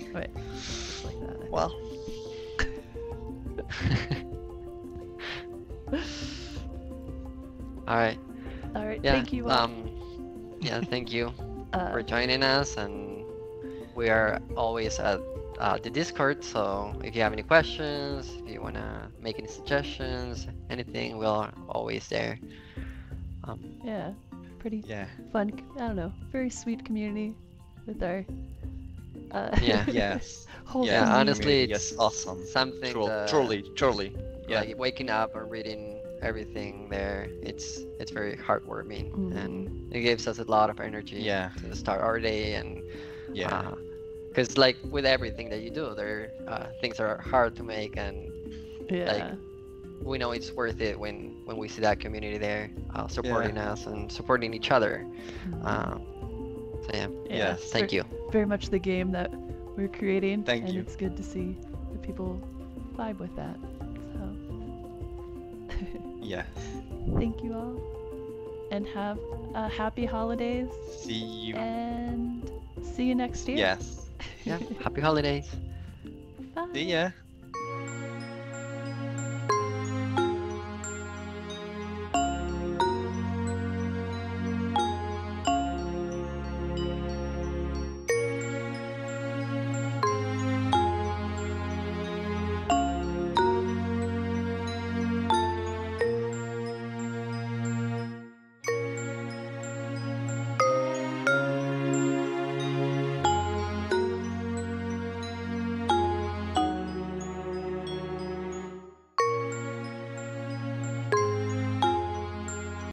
You. all. Um. Yeah. Thank you uh, for joining us, and we are always at uh, the Discord. So if you have any questions, if you wanna make any suggestions, anything, we're always there. Um, yeah, pretty yeah, fun. I don't know, very sweet community with our. Uh, Yeah. yes. wholesome Yeah, memes. honestly, yes, it's awesome. something True, that- truly, truly. Yeah, like waking up and reading everything there it's it's very heartwarming and it gives us a lot of energy Yeah. to start our day and yeah, because like with everything that you do there uh, things are hard to make and Yeah. we know it's worth it when when we see that community there uh, supporting us and supporting each other Mhm. uh, so yeah Yeah, yes. thank ver- you Very much the game that we're creating. Thank and you. it's good to see the people vibe with that. So yeah. thank you all. And have a happy holidays See you. and see you next year. Yes. yeah happy holidays Bye. See ya.